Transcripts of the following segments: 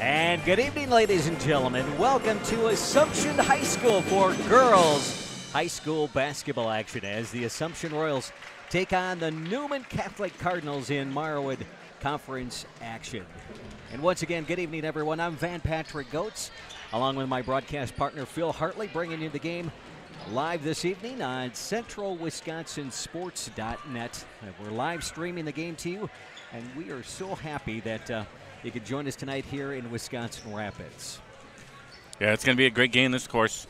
And good evening, ladies and gentlemen. Welcome to Assumption High School for girls high school basketball action as the Assumption Royals take on the Newman Catholic Cardinals in Marawood Conference action. And once again, good evening, everyone. I'm Van Patrick Goetz, along with my broadcast partner Phil Hartley, bringing you the game live this evening on CentralWisconsinSports.net. We're live streaming the game to you, and we are so happy that uh, you can join us tonight here in Wisconsin Rapids. Yeah, it's going to be a great game. This course,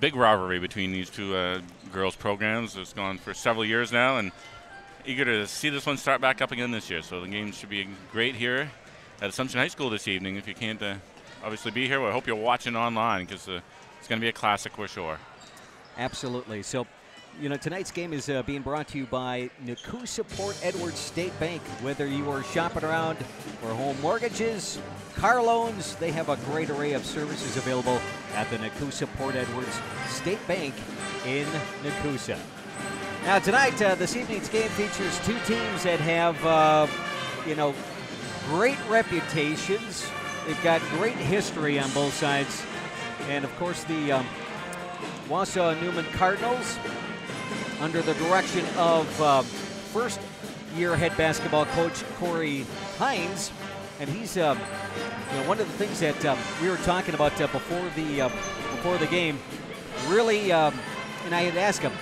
big rivalry between these two uh, girls' programs. It's gone for several years now, and eager to see this one start back up again this year. So the game should be great here at Assumption High School this evening. If you can't uh, obviously be here, well, I hope you're watching online because uh, it's going to be a classic for sure. Absolutely. So, you know, tonight's game is uh, being brought to you by Nekoosa Port Edwards State Bank. Whether you are shopping around for home mortgages, car loans, they have a great array of services available at the Nekoosa Port Edwards State Bank in Nekoosa. Now, tonight, uh, this evening's game features two teams that have, uh, you know, great reputations. They've got great history on both sides. And, of course, the um, Wausau Newman Cardinals, under the direction of uh, first year head basketball coach Corey Hines. And he's uh, you know, one of the things that uh, we were talking about uh, before the uh, before the game. Really, um, and I had asked him,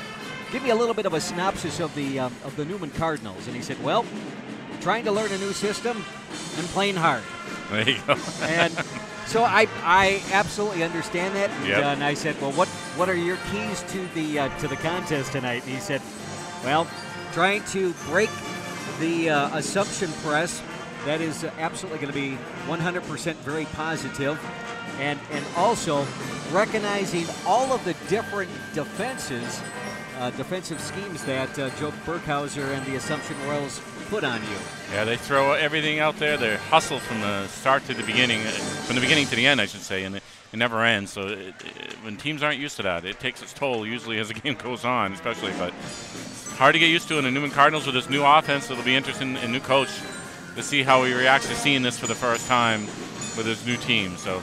give me a little bit of a synopsis of the of the Newman Cardinals, and he said, well, trying to learn a new system and playing hard. There you go. and so I I absolutely understand that. And, Yep. uh, and I said, well, what what are your keys to the uh, to the contest tonight? And he said, well, trying to break the uh, assumption press. That is absolutely going to be 100% very positive, and and also recognizing all of the different defenses, uh, defensive schemes that uh, Joe Burkhauser and the Assumption Royals put on you. Yeah, they throw everything out there. They hustle from the start to the beginning, from the beginning to the end, I should say, and it, it never ends. So it, it, when teams aren't used to that, it takes its toll usually as the game goes on, especially. But hard to get used to in the Newman Cardinals with this new offense. It'll be interesting, and new coach, to see how he reacts to seeing this for the first time with his new team. So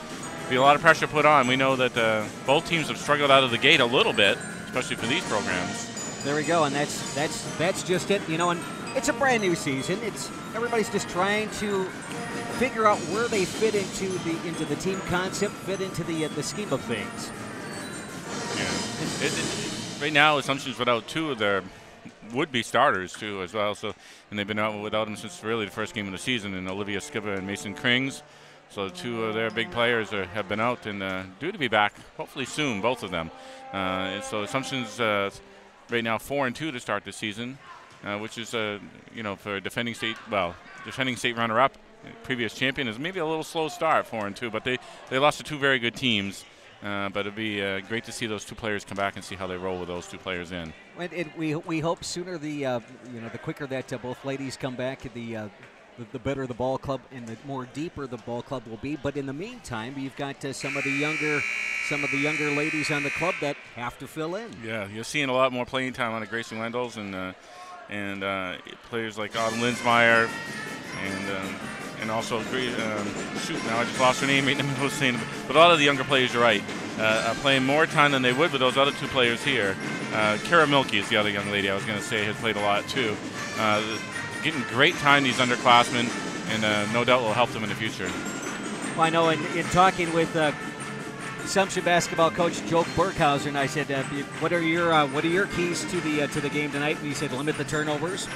be a lot of pressure put on. We know that uh, both teams have struggled out of the gate a little bit, especially for these programs. There we go, and that's that's that's just it. You know, and it's a brand new season. It's everybody's just trying to figure out where they fit into the into the team concept, fit into the uh, the scheme of things. Yeah. It, it, right now, Assumption's without two of their would-be starters too, as well. So, and they've been out without them since really the first game of the season. And Olivia Skipper and Mason Krings. So two of their big players are, have been out and uh, due to be back hopefully soon, both of them. Uh, so Assumption's uh, right now four and two to start the season, uh, which is uh, you know for defending state well defending state runner-up, previous champion is maybe a little slow start four and two, but they they lost to two very good teams. Uh, but it'd be uh, great to see those two players come back and see how they roll with those two players in. And it, we we hope sooner the uh, you know the quicker that uh, both ladies come back, the, uh, the the better the ball club and the more deeper the ball club will be. But in the meantime, you've got uh, some of the younger some of the younger ladies on the club that have to fill in. Yeah, you're seeing a lot more playing time on the Gracie Wendels and uh, and uh, players like Autumn Linsmeyer and um, and also Gre- um, shoot now I just lost her name right in the middle of saying but a lot of the younger players you're right uh, are playing more time than they would with those other two players here. Uh, Kara Milky is the other young lady I was going to say has played a lot too. Uh, getting great time these underclassmen and uh, no doubt will help them in the future. Well, I know in, in talking with uh, Assumption basketball coach Joe Burkhauser, and I said, uh, "What are your uh, what are your keys to the uh, to the game tonight?" And he said, "Limit the turnovers."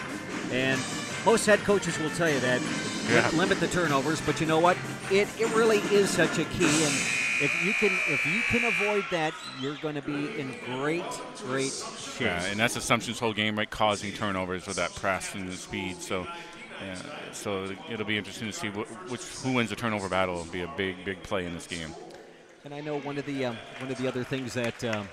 And most head coaches will tell you that Yeah. limit the turnovers. But you know what? It it really is such a key, and if you can if you can avoid that, you're going to be in great great shape. Yeah, and that's Assumption's whole game, right? Causing turnovers with that press and the speed. So, yeah, so it'll be interesting to see wh- which who wins the turnover battle. Will be a big, big play in this game. And I know one of the um, one of the other things that um,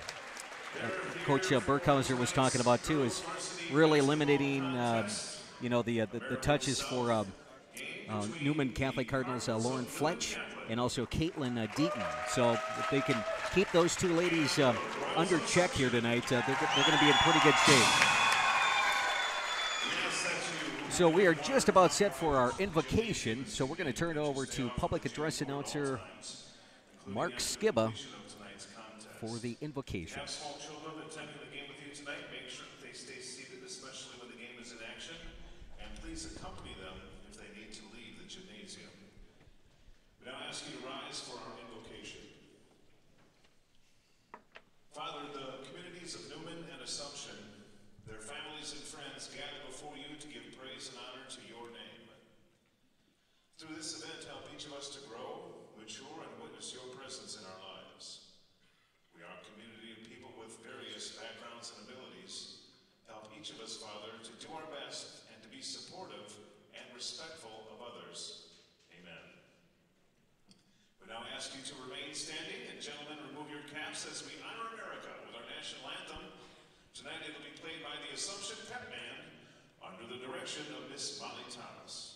uh, Coach uh, Burkhauser was talking about too is really eliminating, um, you know, the, uh, the the touches for um, uh, Newman Catholic Cardinals uh, Lauren Fletch and also Caitlin uh, Deaton. So if they can keep those two ladies uh, under check here tonight, they're, they're going to be in pretty good shape. So we are just about set for our invocation. So we're going to turn it over to public address announcer Mark Skiba for the invocation. Have small children attending the game with you tonight. Make sure that they stay seated, especially when the game is in action. And please accompany them if they need to leave the gymnasium. We now ask you to rise for our invocation. Father, the communities of Newman and Assumption, their families and friends gather before you to give praise and honor to your name. Through this event, help each of us to grow, mature, and witness your presence in our lives. We are a community of people with various backgrounds and abilities. Help each of us, Father, to do our best and to be supportive and respectful of others. Amen. We now ask you to remain standing, and gentlemen, remove as we honor America with our national anthem. Tonight it will be played by the Assumption Pep Band under the direction of Miss Molly Thomas.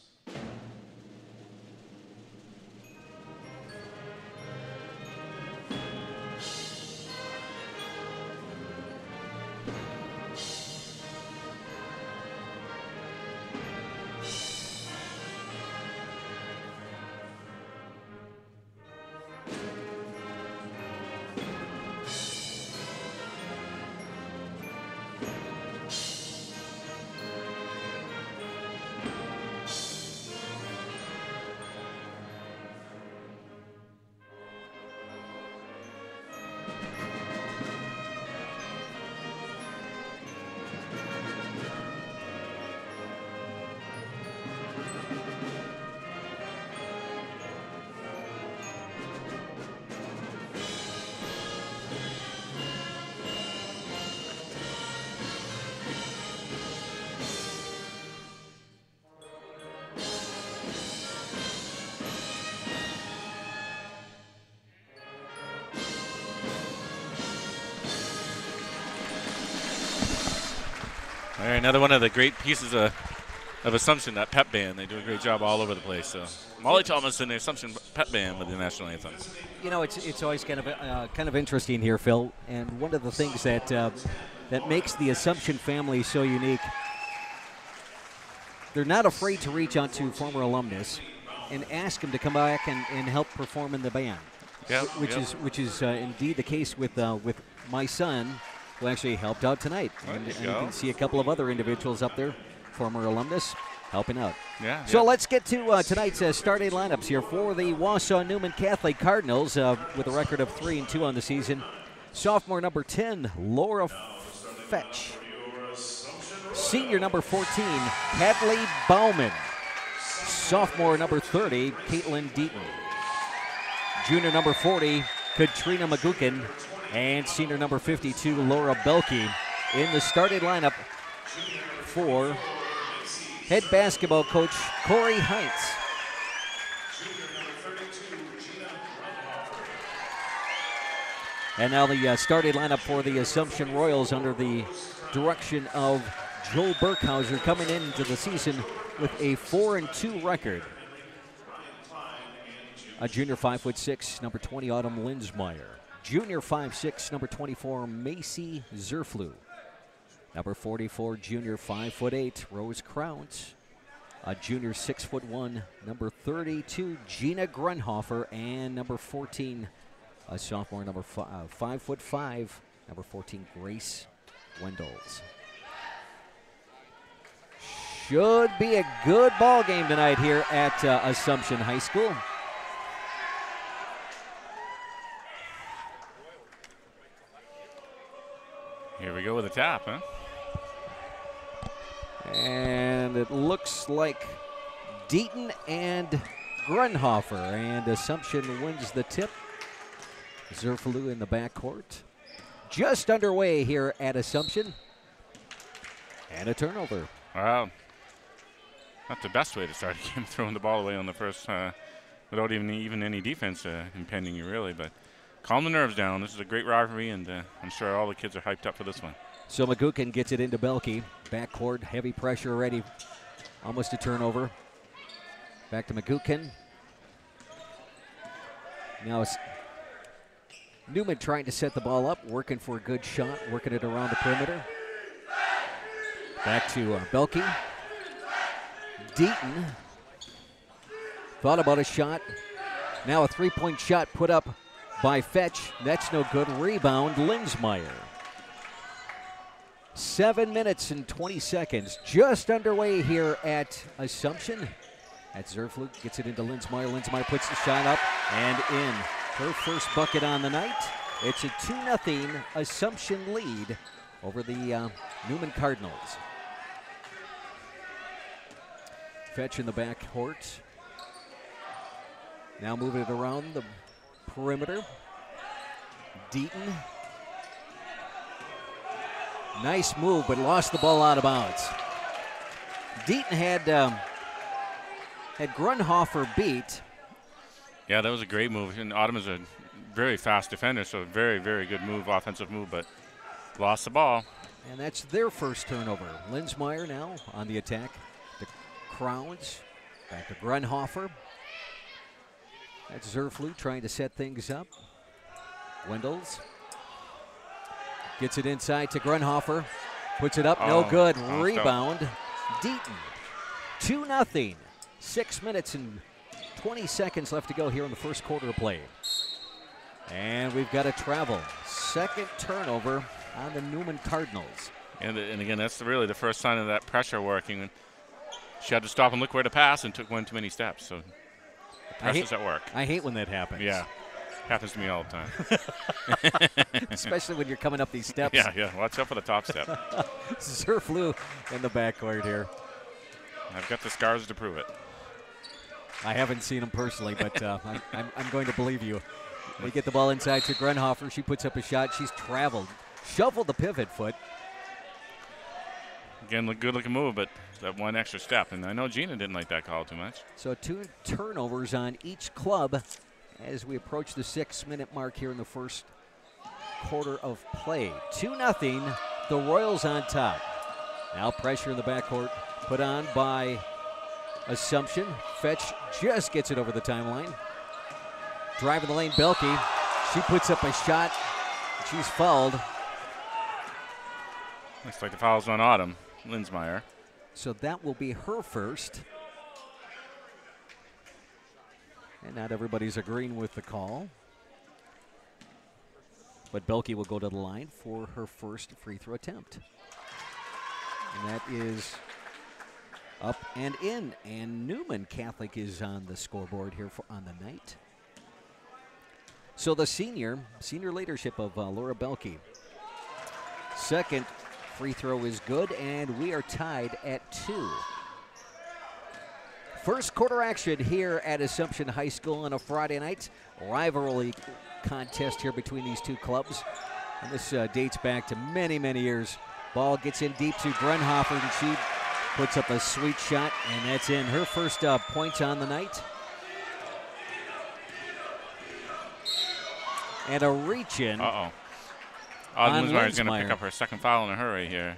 Another one of the great pieces of, of Assumption, that pep band. They do a great job all over the place. So Molly Thomas and the Assumption pep band with the national anthem. You know, it's it's always kind of uh, kind of interesting here, Phil. And one of the things that uh, that makes the Assumption family so unique, they're not afraid to reach out to former alumnus and ask them to come back and, and help perform in the band. Yeah, which is which is uh, indeed the case with uh, with my son, who actually helped out tonight. There and, you and you can see a couple of other individuals up there, former alumnus, helping out. Yeah. So yeah. let's get to uh, tonight's uh, starting lineups here for the Wausau Newman Catholic Cardinals uh, with a record of three and two on the season. Sophomore number ten, Laura Fetch. Senior number 14, Hadley Bauman. Sophomore number 30, Caitlin Deaton. Junior number 40, Katrina Magukin. And senior number 52, Laura Belke. In the starting lineup for head basketball coach Corey Heinz. And now the uh, starting lineup for the Assumption Royals under the direction of Joel Burkhauser coming into the season with a four and two record. A junior five foot six, number 20 Autumn Linsmeyer. Junior five six, number 24 Macy Zerflu. Number 44 junior five foot eight Rose Kraunt. A junior six foot one, number 32 Gina Grundhoffer, and number 14 a sophomore, number uh, five foot five, number 14, Grace Wendels. Should be a good ball game tonight here at uh, Assumption High School. Here we go with the tap, huh? And it looks like Deaton and Grundhoffer, and Assumption wins the tip. Zerfalu in the backcourt. Just underway here at Assumption. And a turnover. Wow. Not the best way to start a game, throwing the ball away on the first, uh, without even even any defense uh, impending you, really. But calm the nerves down. This is a great rivalry, and uh, I'm sure all the kids are hyped up for this one. So Magukin gets it into Belkey. Backcourt, heavy pressure already. Almost a turnover. Back to Magukin. Now it's Newman trying to set the ball up, working for a good shot, working it around the perimeter. Back to uh, Belkey. Deaton thought about a shot. Now a three point shot put up by Fetch. That's no good. Rebound, Linsmeyer. Seven minutes and 20 seconds just underway here at Assumption. At Zerflug gets it into Linsmeyer. Linsmeyer puts the shot up and in. Her first bucket on the night. It's a 2 0 Assumption lead over the uh, Newman Cardinals. Fetch in the back court. Now moving it around the perimeter. Deaton. Nice move, but lost the ball out of bounds. Deaton had um, had Grundhoffer beat. Yeah, that was a great move. And Autumn is a very fast defender, so a very, very good move, offensive move, but lost the ball. And that's their first turnover. Linsmeyer now on the attack. To Crowns. Back to Grundhoffer. That's Zerflu trying to set things up. Wendels gets it inside to Grundhoffer. Puts it up, no Oh, good. oh, Rebound, Deaton. 2 0. Six minutes and 20 seconds left to go here in the first quarter of play. And we've got a travel. Second turnover on the Newman Cardinals. And, and again, that's really the first sign of that pressure working. She had to stop and look where to pass and took one too many steps. So the I hate, pressure's at work. I hate when that happens. Yeah. Happens to me all the time. Especially when you're coming up these steps. yeah, yeah. Watch out for the top step. Zerflu in the backcourt here. I've got the scars to prove it. I haven't seen him personally, but uh, I'm, I'm, I'm going to believe you. They get the ball inside to Grundhoffer. She puts up a shot. She's traveled, shuffled the pivot foot. Again, look good looking move, but that one extra step. And I know Gina didn't like that call too much. So two turnovers on each club as we approach the six minute mark here in the first quarter of play. 2 nothing. the Royals on top. Now pressure in the backcourt put on by Assumption. Fetch just gets it over the timeline. Driving the lane, Belky. She puts up a shot. She's fouled. Looks like the foul's on Autumn. Linsmeyer. So that will be her first. And not everybody's agreeing with the call. But Belky will go to the line for her first free throw attempt. And that is up and in. And Newman Catholic is on the scoreboard here for, on the night. So the senior, senior leadership of uh, Laura Belky. Second free throw is good, and we are tied at two. First quarter action here at Assumption High School on a Friday night. Rivalry contest here between these two clubs. And this uh, dates back to many, many years. Ball gets in deep to Grundhoffer, and she puts up a sweet shot, and that's in. Her first uh, on the night. And a reach in. Uh On Linsmeyer's going to pick up her second foul in a hurry here.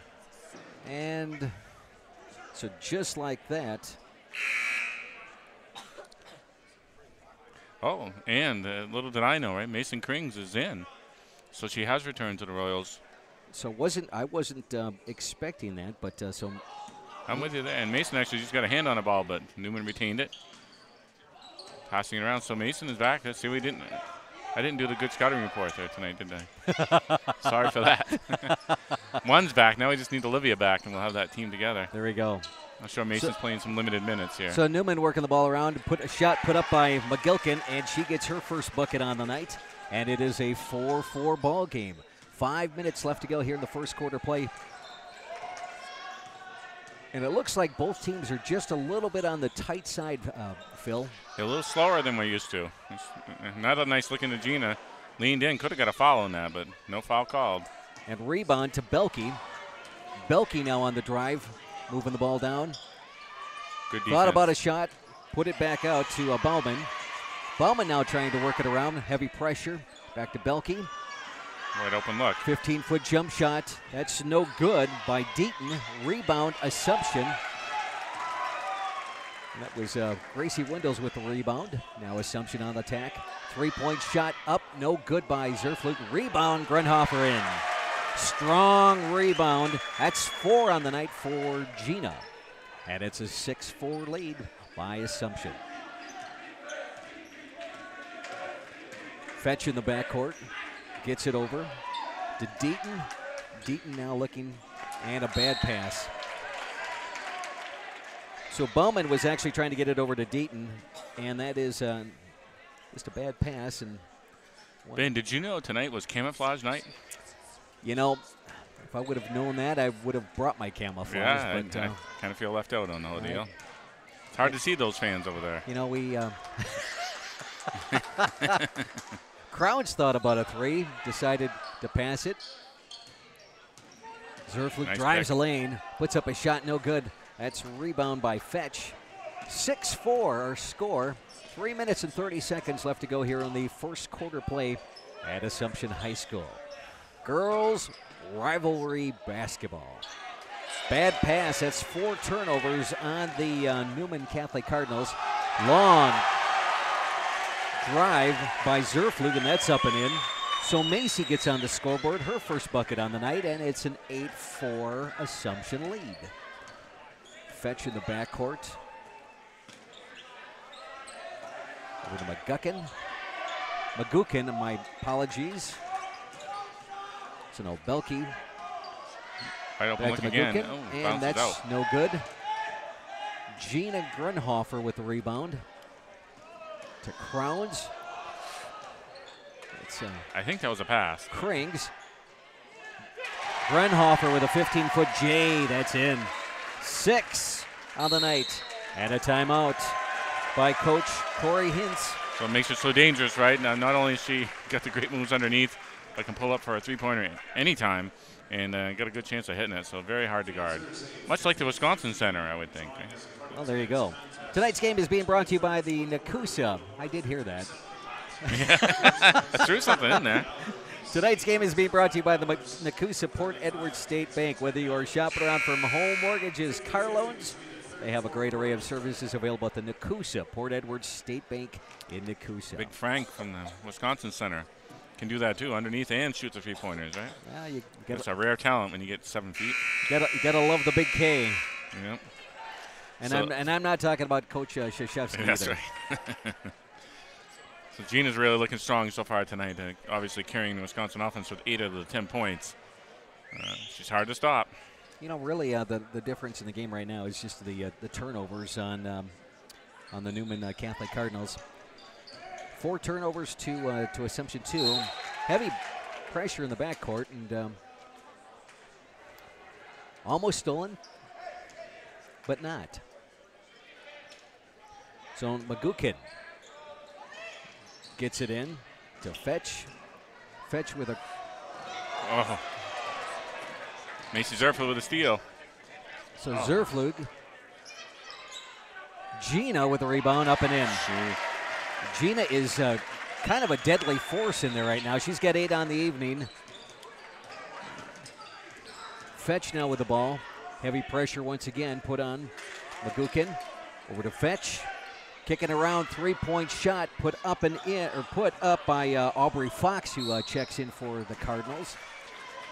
And so just like that, Oh, and uh, little did I know, right? Mason Krings is in. So she has returned to the Royals. so wasn't I wasn't uh, expecting that, but uh, so I'm with you there. And Mason actually just got a hand on the ball, but Newman retained it. Passing it around. So Mason is back. Let's see, we didn't. I didn't do the good scouting report there tonight, did I? Sorry for that. One's back. Now we just need Olivia back, and we'll have that team together. there we go. I'm sure Mason's playing some limited minutes here. So Newman working the ball around, put a shot put up by McGilkin, and she gets her first bucket on the night. And it is a 4-4 ball game. Five minutes left to go here in the first quarter play. And it looks like both teams are just a little bit on the tight side, uh, Phil. They're a little slower than we're used to. It's not a nice looking to Gina. Leaned in, could have got a foul on that, but no foul called. And rebound to Belky. Belky now on the drive, moving the ball down. Good defense. Thought about a shot, put it back out to uh, Bauman. Bauman now trying to work it around, heavy pressure. Back to Belky. Wide open look. 15 foot jump shot. That's no good by Deaton. Rebound, Assumption. And that was uh, Gracie Wendels with the rebound. Now Assumption on the attack. Three point shot up, no good by Zerflug. Rebound, Grundhoffer in. Strong rebound. That's four on the night for Gina. And it's a 6 4 lead by Assumption. Fetch in the backcourt. Gets it over to Deaton. Deaton now looking, and a bad pass. So Bowman was actually trying to get it over to Deaton, and that is uh, just a bad pass. And Ben, did you know tonight was camouflage night? you know, if I would have known that, I would have brought my camouflage. yeah, but I, uh, kind of feel left out on the whole deal. It's hard to see those fans over there. you know we. Uh, Crowns thought about a three, decided to pass it. Zerfluk Nice drives pick. a lane, puts up a shot, no good. That's rebound by Fetch. 6 4 our score. Three minutes and 30 seconds left to go here on the first quarter play at Assumption High School. Girls rivalry basketball. Bad pass. That's four turnovers on the uh, Newman Catholic Cardinals. Long drive by Zerflug, and that's up and in. So Macy gets on the scoreboard, her first bucket on the night, and it's an 8 4 Assumption lead. Fetch in the backcourt. Over to McGuckin. McGuckin, my apologies. It's an Obelki. Right Back to again. McGuckin, Oh, and that's no good. Gina Grundhoffer with the rebound. To Crowns. Uh, I think that was a pass. Krings. Grundhoffer with a 15 foot J. That's in. Six on the night. And a timeout by Coach Corey Hintz. So it makes it so dangerous, right? Now, not only has she got the great moves underneath, but can pull up for a three-pointer anytime, and uh, got a good chance of hitting it. So very hard to guard. Much like the Wisconsin Center, I would think. Well, there you go. Tonight's game is being brought to you by the Nekoosa. I did hear that. I threw something in there. Tonight's game is being brought to you by the Nekoosa Port Edward State Bank. Whether you are shopping around for home mortgages, car loans, they have a great array of services available at the Nekoosa Port Edward State Bank in Nekoosa. Big Frank from the Wisconsin Center can do that too, underneath and shoot the three-pointers, right? Well, you That's a rare talent when you get seven feet. gotta, you gotta love the big K. Yep. And, So- I'm, and I'm not talking about Coach uh, Krzyzewski That's either. right. so Gina's really looking strong so far tonight. Uh, obviously carrying the Wisconsin offense with eight of the ten points. Uh, she's hard to stop. You know, really, uh, the the difference in the game right now is just the uh, the turnovers on um, on the Newman uh, Catholic Cardinals. Four turnovers to uh, to Assumption two. Heavy pressure in the backcourt and um, almost stolen, but not. So Magukin gets it in to Fetch. Fetch with a Oh. Macy Zerfel with a steal. so Zerflug. Gina with a rebound up and in. Gina is uh, kind of a deadly force in there right now. She's got eight on the evening. Fetch now with the ball. Heavy pressure once again put on Magukin. Over to Fetch. Kicking around three point shot put up and in, or put up by uh, Aubrey Fox, who uh, checks in for the Cardinals.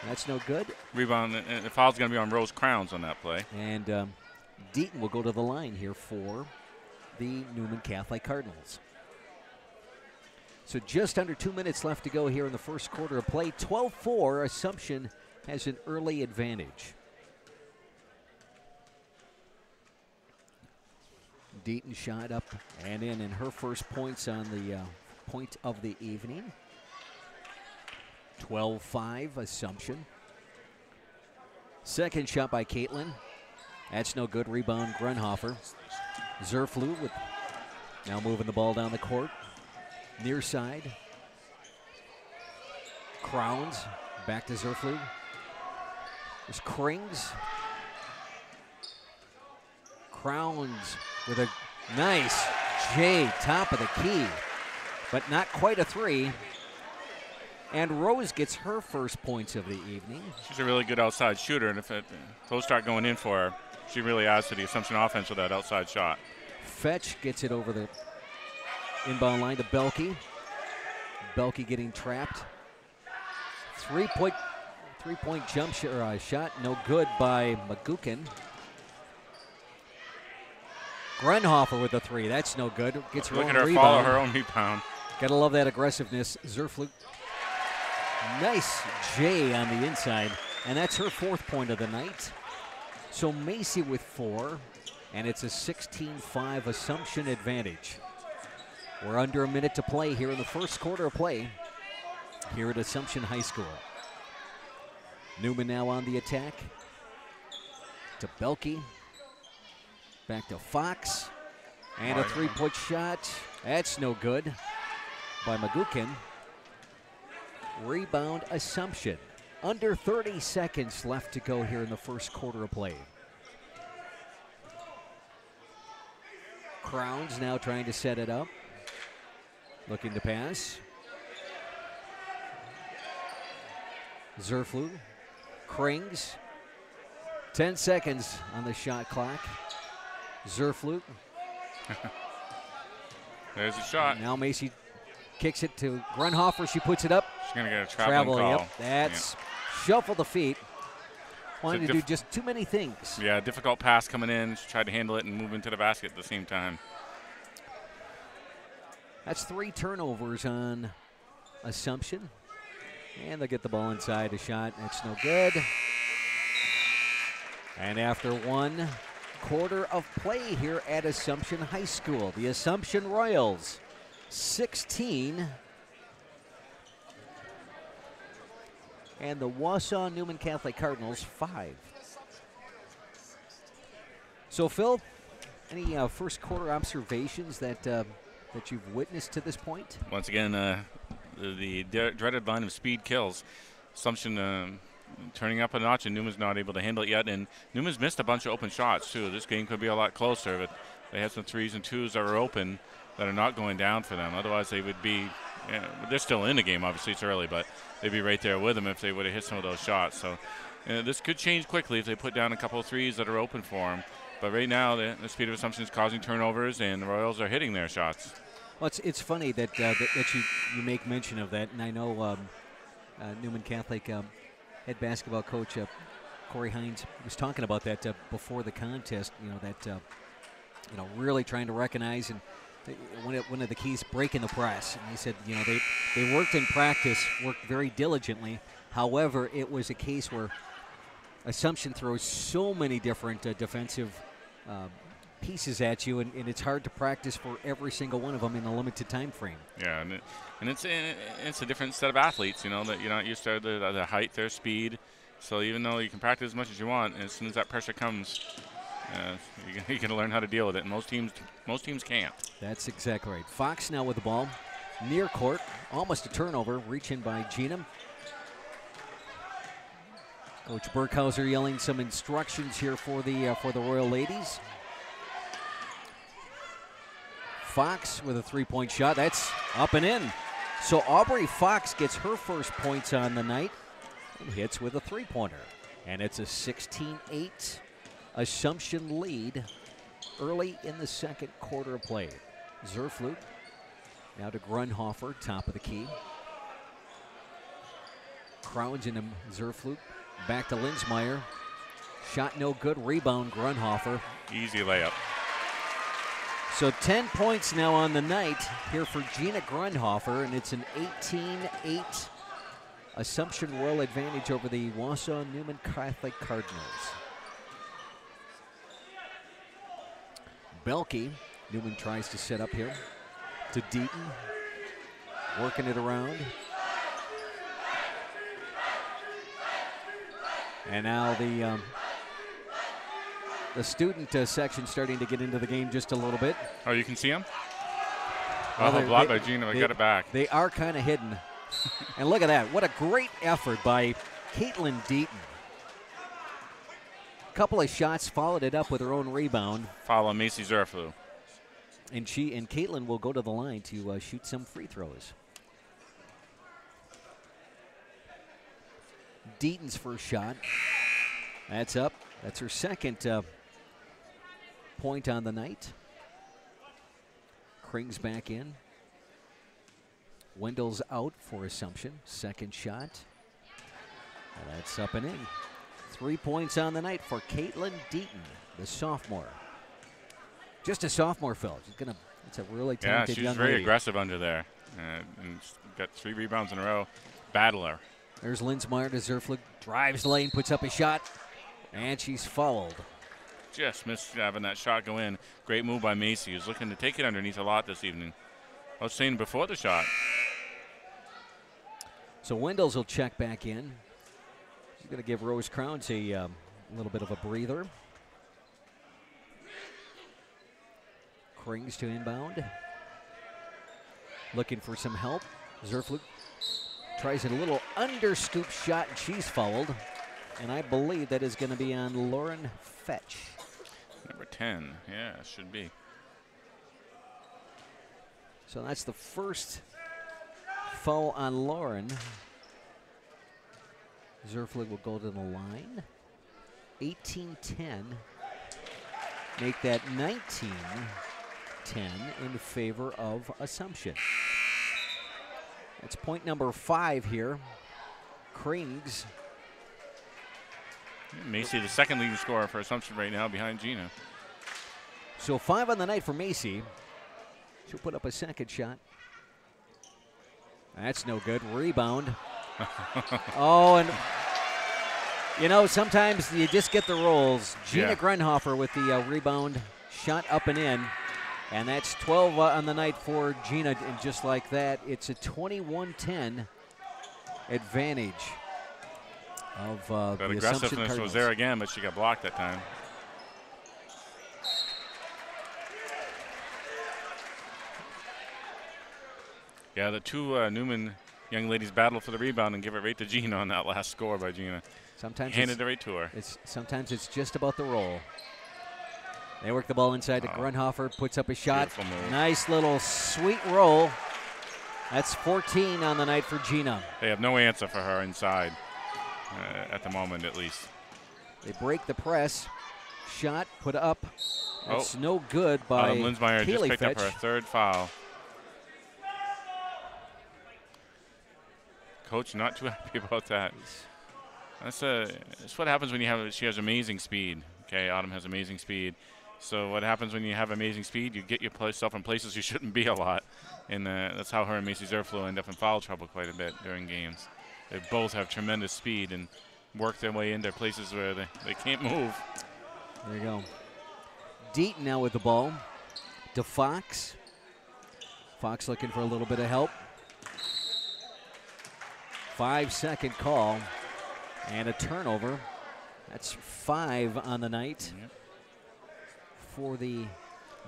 That's no good. Rebound. And the foul's going to be on Rose Crowns on that play. And um, Deaton will go to the line here for the Newman Catholic Cardinals. So just under two minutes left to go here in the first quarter of play. 12 4, Assumption has an early advantage. Deaton shot up and in, and her first points on the uh, point of the evening. 12 5, Assumption. Second shot by Caitlin. That's no good. Rebound, Grundhoffer. Zerflu with now moving the ball down the court. Near side. Crowns back to Zerflu. There's Krings. Crowns with a nice J, top of the key, but not quite a three. And Rose gets her first points of the evening. She's a really good outside shooter, and if it, those start going in for her, she really adds to the Assumption offense with that outside shot. Fetch gets it over the inbound line to Belky. Belky getting trapped. Three point, three point jump sh- uh, shot, no good by Magukin. Grundhoffer with the three. That's no good. Gets her Look own at her rebound. follow her own rebound. Gotta love that aggressiveness. Zerflute. Nice J on the inside. And that's her fourth point of the night. So Macy with four. And it's a 16 5 Assumption advantage. We're under a minute to play here in the first quarter of play here at Assumption High School. Newman now on the attack. To Belkey. Back to Fox. And a three point shot. That's no good by Magukin. Rebound Assumption. Under 30 seconds left to go here in the first quarter of play. Crowns now trying to set it up. Looking to pass. Zerflu. Krings. 10 seconds on the shot clock. Zerflu. There's a shot. Now Macy kicks it to Grundhoffer. She puts it up. She's gonna get a traveling Travel, call. yep. That's shuffle the feet. Wanted to do just too many things. Yeah, difficult pass coming in. She tried to handle it and move into the basket at the same time. That's three turnovers on Assumption. And they'll get the ball inside a shot. That's no good. And after one quarter of play here at Assumption High School, the Assumption Royals 16 and the Wausau Newman Catholic Cardinals 5. So, Phil, any uh, first quarter observations that uh, that you've witnessed to this point? Once again, uh, the, the dreaded line of speed kills. Assumption um, turning up a notch, and Newman's not able to handle it yet. And Newman's missed a bunch of open shots too. This game could be a lot closer, but they had some threes and twos that are open that are not going down for them. Otherwise, they would be. They're still in the game. Obviously, it's early, but they'd be right there with them if they would have hit some of those shots. So uh, this could change quickly if they put down a couple of threes that are open for them. But right now, the, the speed of assumption is causing turnovers, and the Royals are hitting their shots. Well, it's, it's funny that, uh, that that you you make mention of that, and I know um, uh, Newman Catholic um, head basketball coach uh, Corey Hines was talking about that uh, before the contest. You know that uh, you know really trying to recognize and th- one of, one of the keys breaking the press. And he said you know they they worked in practice, worked very diligently. However, it was a case where Assumption throws so many different uh, defensive. Pieces at you and, and it's hard to practice for every single one of them in a limited time frame Yeah, and, it, and it's it's a different set of athletes, you know, that you're not used to the, the height, their speed. So even though you can practice as much as you want, as soon as that pressure comes, uh, you, you can learn how to deal with it. And most teams most teams can't. That's exactly right. Fox now with the ball. Near court. Almost a turnover. Reach in by Gina. Coach Burkhauser yelling some instructions here for the uh, for the Royal Ladies. Fox with a three-point shot. That's up and in. So Aubrey Fox gets her first points on the night and hits with a three-pointer. And it's a 16-8 Assumption lead early in the second quarter of play. Zerflute now to Grundhoffer, top of the key. Crowns into Zerflute. Back to Linsmeyer. Shot no good. Rebound Grundhoffer. Easy layup. So 10 points now on the night here for Gina Grundhoffer, and it's an 18 8 Assumption Royal advantage over the Wausau Newman Catholic Cardinals. Belkey, Newman tries to set up here to Deaton, working it around. And now the um, the student uh, section starting to get into the game just a little bit. Oh, you can see him. Well, Oh, blocked by Gina. We they- got it back. They are kind of hidden. and look at that. What a great effort by Caitlin Deaton. A Couple of shots, followed it up with her own rebound, Follow Macy Zerflu. and she and Caitlin will go to the line to uh, shoot some free throws. Deaton's first shot. That's up. That's her second uh, point on the night. Krings back in. Wendell's out for Assumption. Second shot. And that's up and in. Three points on the night for Caitlin Deaton, the sophomore. Just a sophomore, Phil. She's gonna. It's a really talented Yeah, she's young very lady. aggressive under there. Uh, and got three rebounds in a row. Battler. There's Linsmeyer to Zerflug. Drives lane, puts up a shot, and she's fouled. Just missed having that shot go in. Great move by Macy, who's looking to take it underneath a lot this evening. I was saying before the shot. So Wendels will check back in. She's going to give Rose Crowns a um, little bit of a breather. Krings to inbound. Looking for some help. Zerflug tries a little under scoop shot, and she's fouled. And I believe that is going to be on Lauren Fetch. Number 10. Yeah, should be. So that's the first foul on Lauren. Zerflig will go to the line. 18 10. Make that 19 10 in favor of Assumption. That's point number five here. Krings Macy, the second leading scorer for Assumption right now, behind Gina. So five on the night for Macy. She'll put up a second shot. That's no good. Rebound. oh, and you know sometimes you just get the rolls. Gina Yeah. Grundhoffer with the uh, rebound, shot up and in, and that's 12 uh, on the night for Gina. And just like that, it's a 21-10 advantage of uh, That the aggressiveness was there again, but she got blocked that time. Yeah, the two uh, Newman young ladies battle for the rebound and give it right to Gina on that last score by Gina. Sometimes Handed it right to her. It's sometimes it's just about the roll. They work the ball inside to Oh. Grundhoffer, puts up a shot. Nice little sweet roll. That's 14 on the night for Gina. They have no answer for her inside, uh, at the moment at least. They break the press. Shot put up. It's Oh. no good by Autumn Linsmeyer just picked up her third foul. Coach not too happy about that. That's uh that's what happens when you have she has amazing speed. Okay, Autumn has amazing speed. So what happens when you have amazing speed? You get yourself in places you shouldn't be a lot, and uh, that's how her and Macy Zerflo end up in foul trouble quite a bit during games. They both have tremendous speed and work their way into places where they, they can't move. There you go. Deaton now with the ball. To Fox. Fox looking for a little bit of help. Five second call and a turnover. That's five on the night Yep. for the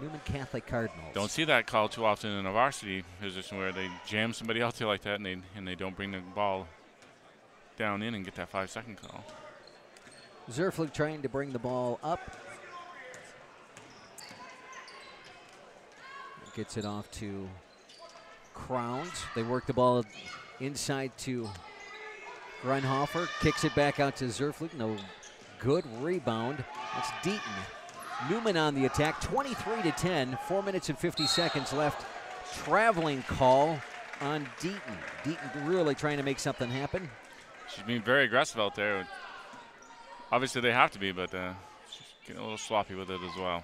Newman Catholic Cardinals. Don't see that call too often in a varsity position where they jam somebody out there like that and they and they don't bring the ball down in and get that five second call. Zerflug trying to bring the ball up. Gets it off to Crowns. They work the ball inside to Grundhoffer. Kicks it back out to Zerflug. No good rebound. That's Deaton. Newman on the attack. 23 to 10. Four minutes and 50 seconds left. Traveling call on Deaton. Deaton really trying to make something happen. She's being very aggressive out there. Obviously they have to be, but uh, she's getting a little sloppy with it as well.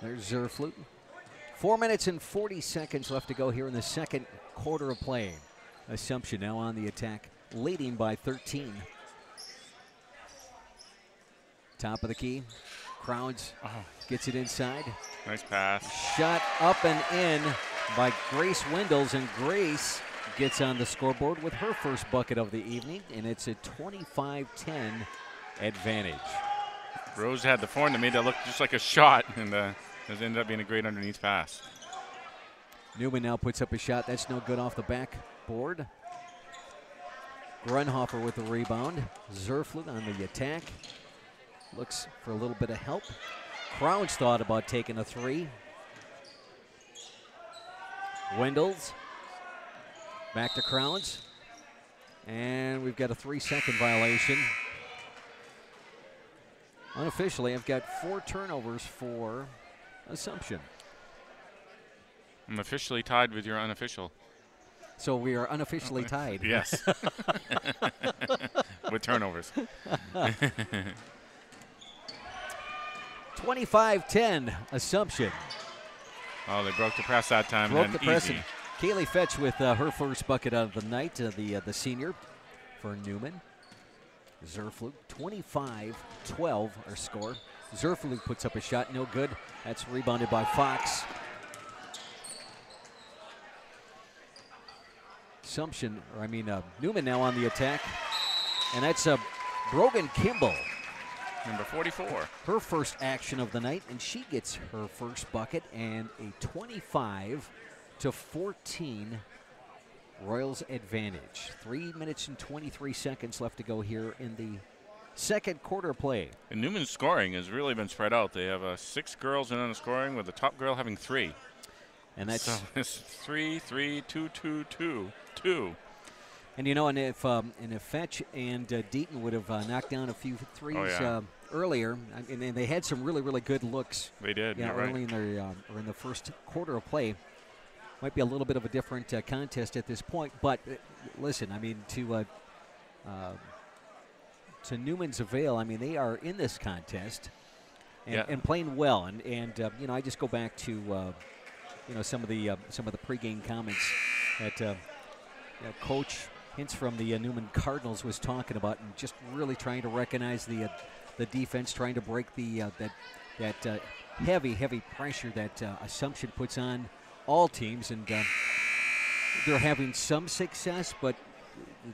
There's Zerflute. Four minutes and 40 seconds left to go here in the second quarter of play. Assumption now on the attack, leading by 13. Top of the key. Crowds Oh, gets it inside. nice pass. Shot up and in by Grace Wendels, and Grace gets on the scoreboard with her first bucket of the evening, and it's a 25 10 advantage. Rose had the form that made that look just like a shot, and uh, it ended up being a great underneath pass. Newman now puts up a shot. That's no good off the backboard. Grundhoffer with the rebound. Zerflin on the attack. Looks for a little bit of help. Crowns thought about taking a three. Wendels. Back to Crowns. And we've got a three second violation. Unofficially, I've got four turnovers for Assumption. I'm officially tied with your unofficial. So we are unofficially tied. Yes. with turnovers. 25-10 Assumption. Oh, they broke the press that time. Broke the press. easy. Kaylee Fetch with uh, her first bucket of the night, uh, the uh, the senior for Newman. Zerflu 25-12 our score. Zerflu puts up a shot, no good. That's rebounded by Fox. Assumption, or I mean uh, Newman now on the attack, and that's uh, Brogan Kimball Number 44. her first action of the night, and she gets her first bucket and a 25 to 14 Royals advantage. Three minutes and 23 seconds left to go here in the second quarter play. And Newman's scoring has really been spread out. They have uh, six girls in on the scoring, with the top girl having three. And that's so it's three, three, two, two, two, two. and you know, and if um, and if Fetch and uh, Deaton would have uh, knocked down a few threes Oh, yeah. uh, earlier, mean, and they had some really really good looks. They did. Yeah, early right. in their um, or in the first quarter of play. Might be a little bit of a different uh, contest at this point, but uh, listen, I mean to uh, uh, to Newman's avail, I mean they are in this contest and, Yeah. and playing well, and and uh, you know I just go back to uh, you know some of the uh, some of the pregame comments that uh, you know, Coach Hintz from the uh, Newman Cardinals was talking about, and just really trying to recognize the uh, the defense, trying to break the uh, that that uh, heavy heavy pressure that uh, Assumption puts on all teams, and uh, they're having some success, but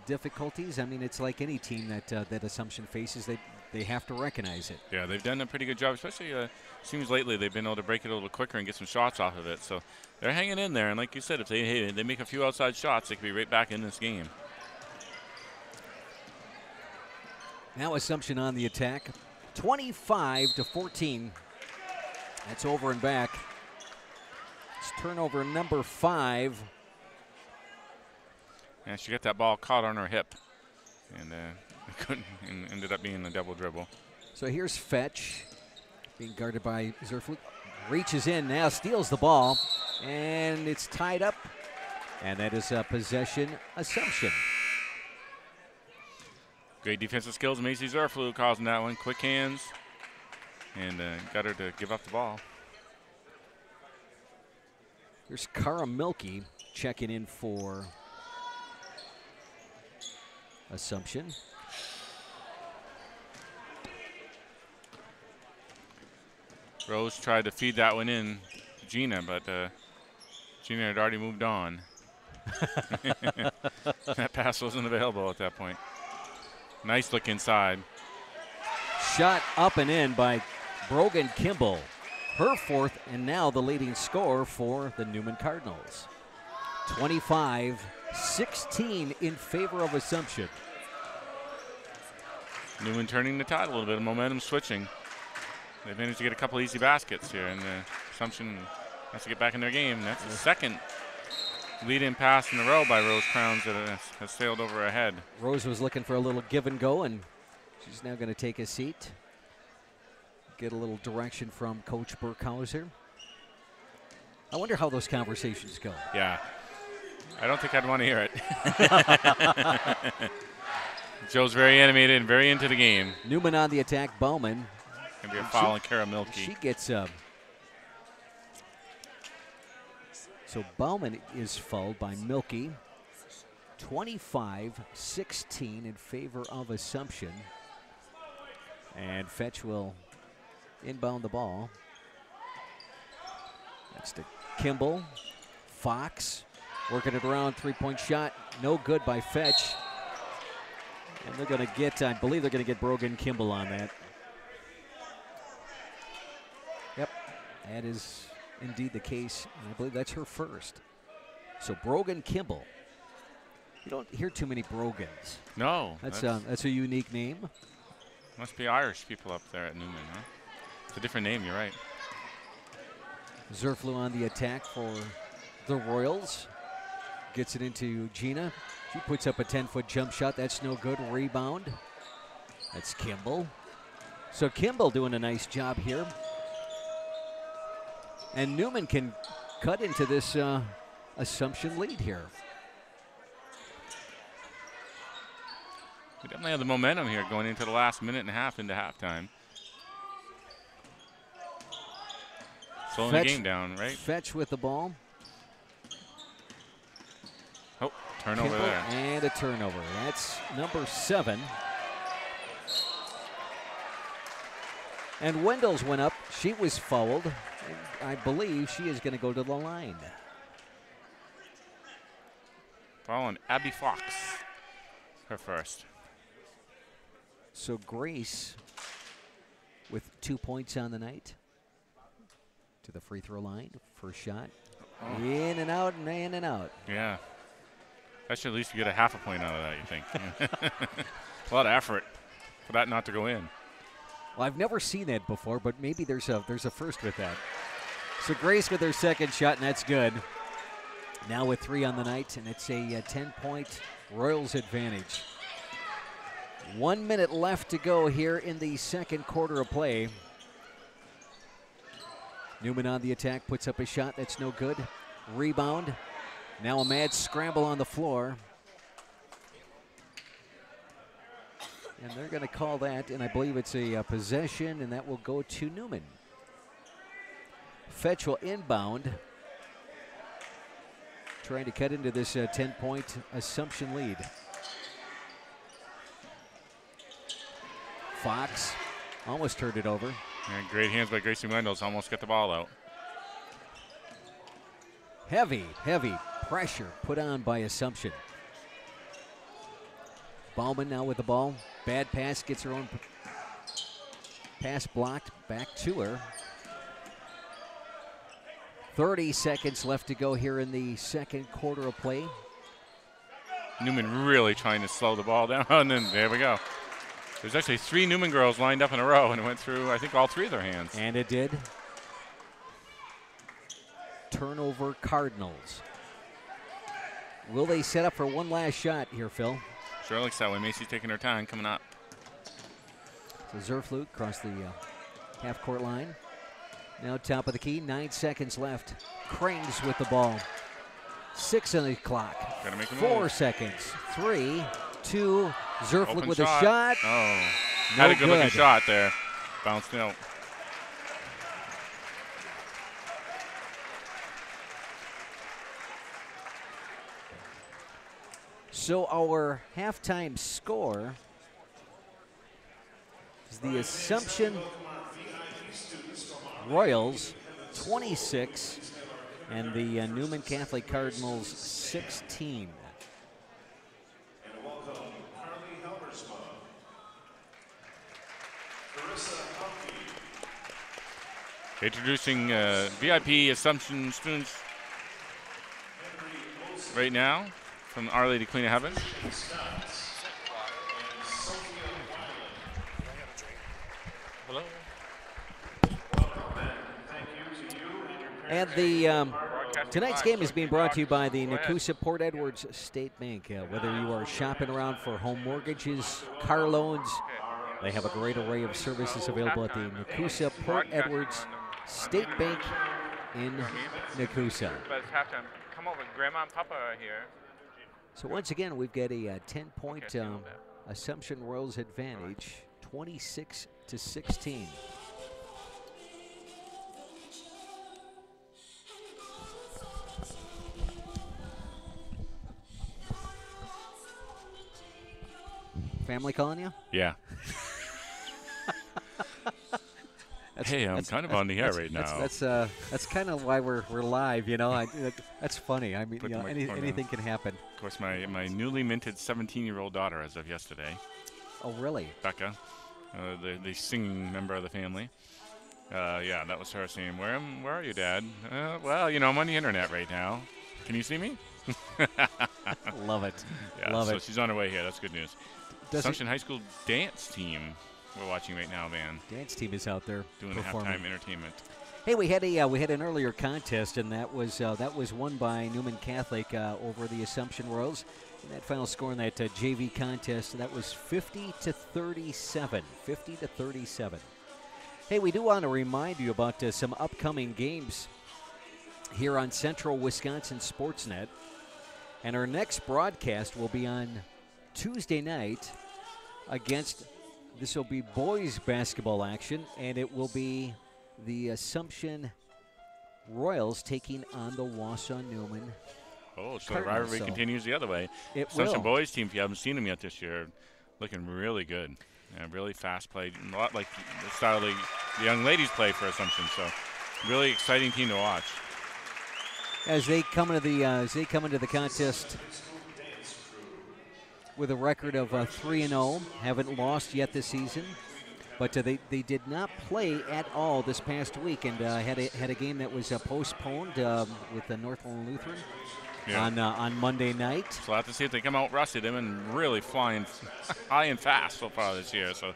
difficulties. I mean, it's like any team that uh, that Assumption faces. They they have to recognize it. Yeah, they've done a pretty good job, especially uh, seems lately they've been able to break it a little quicker and get some shots off of it. So they're hanging in there. And like you said, if they hey, they make a few outside shots, they could be right back in this game. Now Assumption on the attack, 25 to 14. That's over and back. It's turnover number five. And she got that ball caught on her hip, and uh, couldn't, and ended up being a double dribble. So here's Fetch, being guarded by Zerflu. Reaches in now, steals the ball, and it's tied up. And that is a possession assumption. Great defensive skills. Macy Zerflu causing that one. Quick hands, and uh, got her to give up the ball. Here's Kara Milky checking in for Assumption. Rose tried to feed that one in to Gina, but uh, Gina had already moved on. that pass wasn't available at that point. Nice look inside. Shot up and in by Brogan Kimball. Her fourth, and now the leading scorer for the Newman Cardinals. 25 16 in favor of Assumption. Newman turning the tide a little bit of momentum switching. They managed to get a couple easy baskets here, and uh, Assumption has to get back in their game. That's the second lead-in pass in a row by Rose Crowns that has, has sailed over ahead. Rose was looking for a little give and go, and she's now going to take a seat. Get a little direction from Coach Burkhauser. I wonder how those conversations go. Yeah. I don't think I'd want to hear it. Joe's very animated and very into the game. Newman on the attack, Bowman. Gonna be a foul on Kara Milky. She gets uh, so Bowman is fouled by Milky. 25-16 in favor of Assumption. And Fetch will inbound the ball. That's to Kimball. Fox working it around, three-point shot. No good by Fetch. And they're going to get, I believe they're going to get Brogan Kimball on that. Yep, that is indeed the case. And I believe that's her first. So Brogan Kimball. You don't hear too many Brogans. no, That's that's, uh, that's a unique name. must be Irish people up there at Newman, huh? A different name. You're right. Zerflu on the attack for the Royals. Gets it into Gina. She puts up a 10-foot jump shot. That's no good. Rebound. That's Kimball. So Kimball doing a nice job here. And Newman can cut into this uh, Assumption lead here. We definitely have the momentum here going into the last minute and a half into halftime. Slowing Fetch. the game down, right? Fetch with the ball. Oh, turnover there. And a turnover. That's number seven. And Wendels went up. She was fouled. I believe she is going to go to the line. Following Abby Fox. Her first. So Grace with two points on the night. To the free throw line. First shot. In and out and in and out. Yeah. That should at least get a half a point out of that, you think? a lot of effort for that not to go in. Well, I've never seen that before, but maybe there's a there's a first with that. So Grace with her second shot, and that's good. Now with three on the night, and it's a, uh 10-point Royals advantage. One minute left to go here in the second quarter of play. Newman on the attack puts up a shot that's no good. Rebound. Now a mad scramble on the floor. And they're going to call that, and I believe it's a, uh possession, and that will go to Newman. Fetch will inbound, trying to cut into this 10 point Assumption lead. Fox almost turned it over. And great hands by Gracie Wendels almost got the ball out. Heavy, heavy pressure put on by Assumption. Bauman now with the ball. Bad pass, gets her own pass blocked. Back to her. 30 seconds left to go here in the second quarter of play. Newman really trying to slow the ball down, and then there we go. There's actually three Newman girls lined up in a row, and it went through, I think, all three of their hands. And it did. Turnover Cardinals. Will they set up for one last shot here, Phil? Sure looks that way. Macy's taking her time coming up. So Zerflu across the uh, half court line. Now top of the key, nine seconds left. Cranes with the ball. Six on the clock. Gotta make Four move. seconds. Three, two. Open with shot. a shot. Oh, No had a good, looking shot there. Bounced out. So our halftime score is the Assumption Royals 26 and the uh, Newman Catholic Cardinals 16. Introducing uh, VIP Assumption students right now from Our Lady Queen of Heaven. Hello. And the um, tonight's game is being brought to you by the Nekoosa Port Edwards State Bank. Uh, whether you are shopping around for home mortgages, car loans, they have a great array of services available at the Nekoosa Port Edwards State Bank in Nekoosa. But it's halftime. Come over. Grandma and Papa are here. So once again, we've got a, uh 10-point Okay, um, Assumption Royals advantage, 26 to 16. Family calling you? Yeah. That's- Hey, I'm that's- kind of on the air right now. That's uh, that's kind of why we're we're live. You know, I, that's funny. I mean, you know, any, anything can happen. Of course, my, my newly minted 17 year old daughter, as of yesterday, Oh, really? Becca, uh, the, the singing member of the family. Uh, yeah, that was her saying, "Where am? Where are you, Dad?" Uh, well, you know, I'm on the internet right now. Can you see me? Love it. Yeah, Love so it. she's on her way here. That's good news. Does Assumption High School dance team we're watching right now, man. Dance team is out there doing performing. halftime entertainment. Hey, we had a uh, we had an earlier contest, and that was uh, that was won by Newman Catholic uh, over the Assumption Royals. And that final score in that uh, JV contest that was 50 to 37. 50 to 37. Hey, we do want to remind you about uh, some upcoming games here on Central Wisconsin Sportsnet, and our next broadcast will be on Tuesday night against. This will be boys basketball action, and it will be the Assumption Royals taking on the Wausau Newman. Oh, so the rivalry so- continues the other way. It Assumption will. boys team, if you haven't seen them yet this year, looking really good. Yeah, really fast played, a lot like the style the, the young ladies play for Assumption. So, really exciting team to watch. as they come into the uh, as they come into the contest with a record of uh, three and zero, haven't lost yet this season. But uh, they, they did not play at all this past week, and uh, had a had a game that was uh, postponed um, with the Northland Lutheran Yeah. on uh, on Monday night. So we'll have to see if they come out rusty. They've been really flying high and fast so far this year. So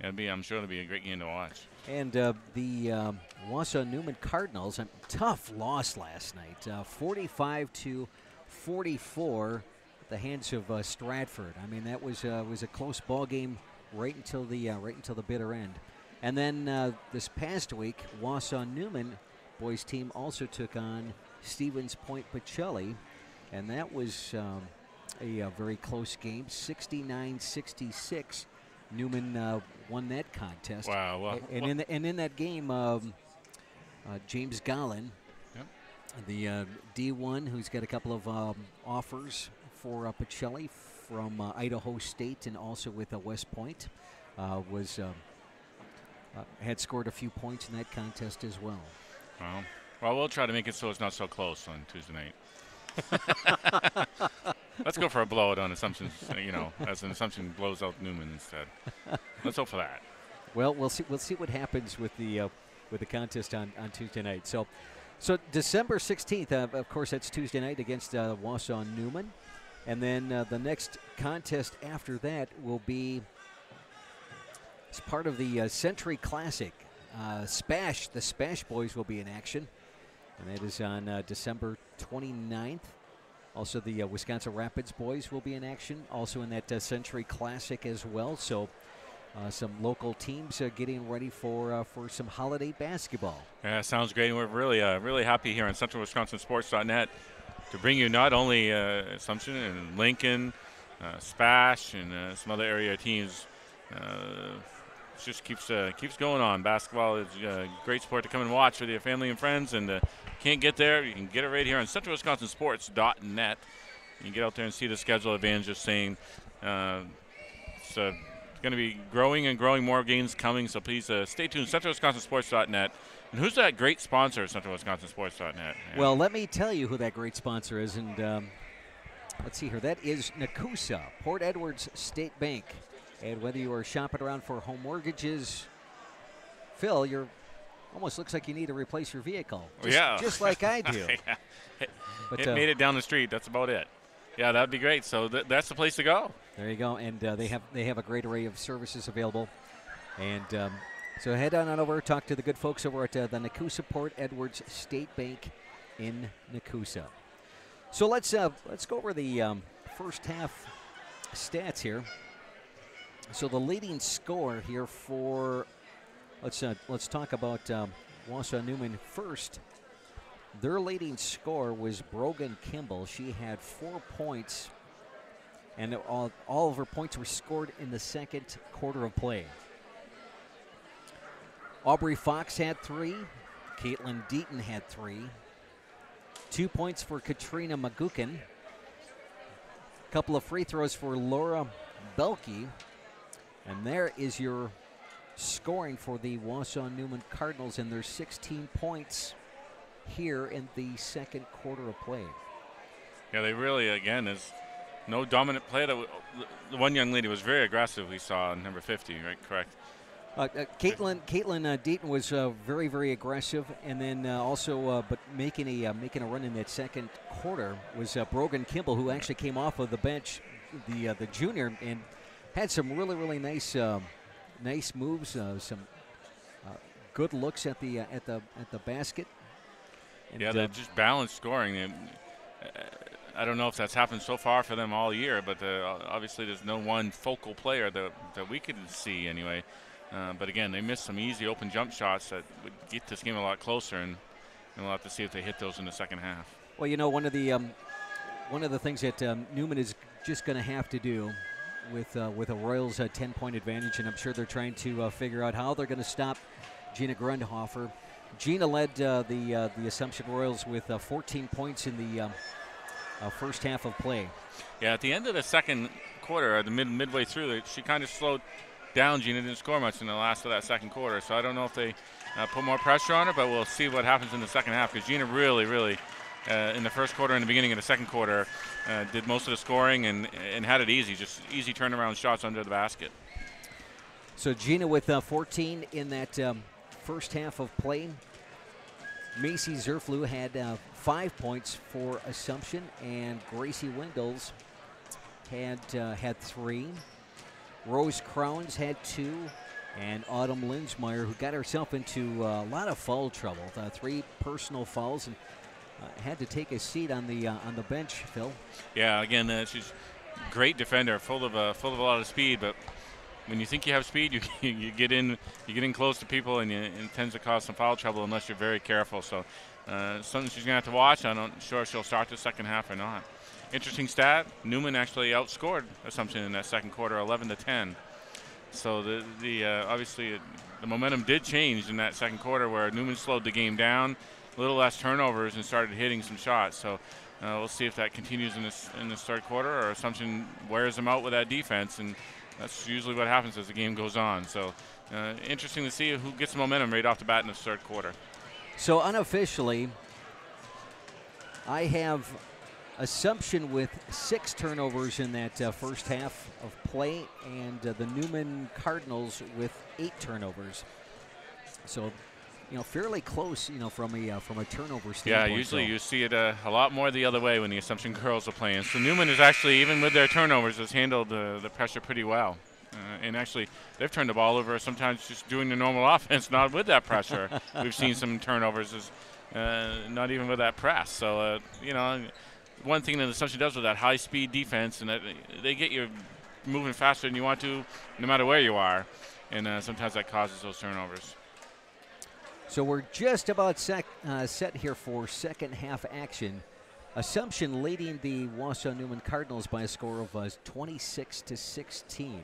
it'll be, I'm sure it'll be a great game to watch. And uh, the um, Wausau Newman Cardinals, a tough loss last night, uh, 45 to 44, at the hands of uh, Stratford. I mean, that was uh, was a close ball game right until the uh, right until the bitter end. And then uh, this past week, Wausau Newman boys team also took on Stevens Point Pacelli, and that was um, a, uh very close game, 69-66. Newman uh, won that contest. Wow, well, A- and in the, and in that game, um, uh, James Gollin, Yep. the uh, D1, who's got a couple of um, offers for uh, Pacelli from uh, Idaho State and also with uh, West Point, uh, was um, uh, had scored a few points in that contest as well. Well, well, we'll try to make it so it's not so close on Tuesday night. Let's go for a blowout on Assumption, you know, as an Assumption blows out Newman instead. Let's hope for that. Well, we'll see. We'll see what happens with the uh, with the contest on, on Tuesday night. So, so December sixteenth, uh, of course, that's Tuesday night against uh, Wausau Newman, and then uh, the next contest after that will be as part of the uh, Century Classic. Uh, Spash, the Spash Boys will be in action, and that is on uh, December 29th. Also, the uh, Wisconsin Rapids boys will be in action, also in that uh, Century Classic as well. So, uh, some local teams getting ready for uh, for some holiday basketball. Yeah, sounds great. And we're really, really happy here on CentralWisconsinSports.net to bring you not only uh, Assumption and Lincoln, uh, Spash, and uh, some other area teams. Uh, it just keeps uh, keeps going on. Basketball is a great sport to come and watch with your family and friends. And can't get there, you can get it right here on CentralWisconsinSports.net. You can get out there and see the schedule. Advantage just saying. It's going to be growing and growing more games coming, so please stay tuned. CentralWisconsinSports.net. And who's that great sponsor of CentralWisconsinSports.net? Yeah. Well, let me tell you who that great sponsor is, and um, let's see here. That is Nekoosa, Port Edwards State Bank. And whether you are shopping around for home mortgages, Phil, you're almost looks like you need to replace your vehicle. Just, yeah. just like I do. Yeah. It, But, it uh, made it down the street. That's about it. Yeah, that'd be great. So th- that's the place to go. There you go, and uh, they have they have a great array of services available, and um, so head on, on over, talk to the good folks over at uh, the Nekoosa Port Edwards State Bank in Nekoosa. So let's uh, let's go over the um, first half stats here. So the leading score here for let's uh, let's talk about um, Newman first. Their leading score was Brogan Kimball. She had four points and all, all of her points were scored in the second quarter of play. Aubrey Fox had three. Caitlin Deaton had three. Two points for Katrina Magukin. A couple of free throws for Laura Belky. And there is your scoring for the Wausau Newman Cardinals and their 16 points here in the second quarter of play. Yeah, they really, again, is no dominant play. That the one young lady was very aggressive. We saw number 50, right? Correct. Uh, uh, Caitlin Caitlin uh, Deaton was uh, very very aggressive, and then uh, also uh, but making a uh, making a run in that second quarter was uh, Brogan Kimball, who actually came off of the bench, the uh, the junior, and had some really really nice um, nice moves, uh, some uh, good looks at the uh, at the at the basket. And, Yeah, they just balanced scoring. Uh, I don't know if that's happened so far for them all year, but uh, obviously there's no one focal player that, that we can see anyway. Uh, but again, they missed some easy open jump shots that would get this game a lot closer, and, and we'll have to see if they hit those in the second half. Well, you know, one of the um, one of the things that um, Newman is just going to have to do with uh, with a Royals uh, 10 point advantage, and I'm sure they're trying to uh, figure out how they're going to stop Gina Grundhoffer. Gina led uh, the uh, the Assumption Royals with uh, 14 points in the um, uh, first half of play. Yeah, at the end of the second quarter, or the mid midway through, she kind of slowed down. Gina didn't score much in the last of that second quarter, so I don't know if they uh, put more pressure on her, but we'll see what happens in the second half because Gina really, really. Uh, in the first quarter and the beginning of the second quarter, uh, did most of the scoring and, and had it easy, just easy turnaround shots under the basket. So Gina with uh, 14 in that um, first half of play. Macy Zerflu had uh, five points for Assumption, and Gracie Wendels had uh, had three. Rose Crowns had two, and Autumn Linsmeyer, who got herself into uh, a lot of foul trouble, uh, three personal fouls, and uh, had to take a seat on the uh, on the bench. Phil. Yeah, again, uh, she's great defender, full of a full of a lot of speed, but when you think you have speed, you, you get in you get in close to people, and you, it tends to cause some foul trouble unless you're very careful. So, uh, something she's gonna have to watch. I'm not sure if she'll start the second half or not. Interesting stat: Newman actually outscored Assumption in that second quarter, 11 to 10. So the the uh, obviously uh, the momentum did change in that second quarter, where Newman slowed the game down, a little less turnovers, and started hitting some shots. So. Uh, we'll see if that continues in this in this third quarter, or Assumption wears them out with that defense, and that's usually what happens as the game goes on. So, uh, interesting to see who gets momentum right off the bat in the third quarter. So unofficially, I have Assumption with six turnovers in that uh, first half of play, and uh, the Newman Cardinals with eight turnovers. So, you know, fairly close, you know, from a uh, from a turnover standpoint. Yeah, usually so. you see it uh, a lot more the other way when the Assumption girls are playing. So Newman is actually, even with their turnovers, has handled the, the pressure pretty well. Uh, and actually, they've turned the ball over sometimes just doing the normal offense, not with that pressure. We've seen some turnovers, as, uh, not even with that press. So, uh, you know, one thing that Assumption does with that high speed defense, and that they get you moving faster than you want to, no matter where you are. And uh, sometimes that causes those turnovers. So we're just about sec, uh, set here for second half action. Assumption leading the Wausau Newman Cardinals by a score of uh, 26 to 16.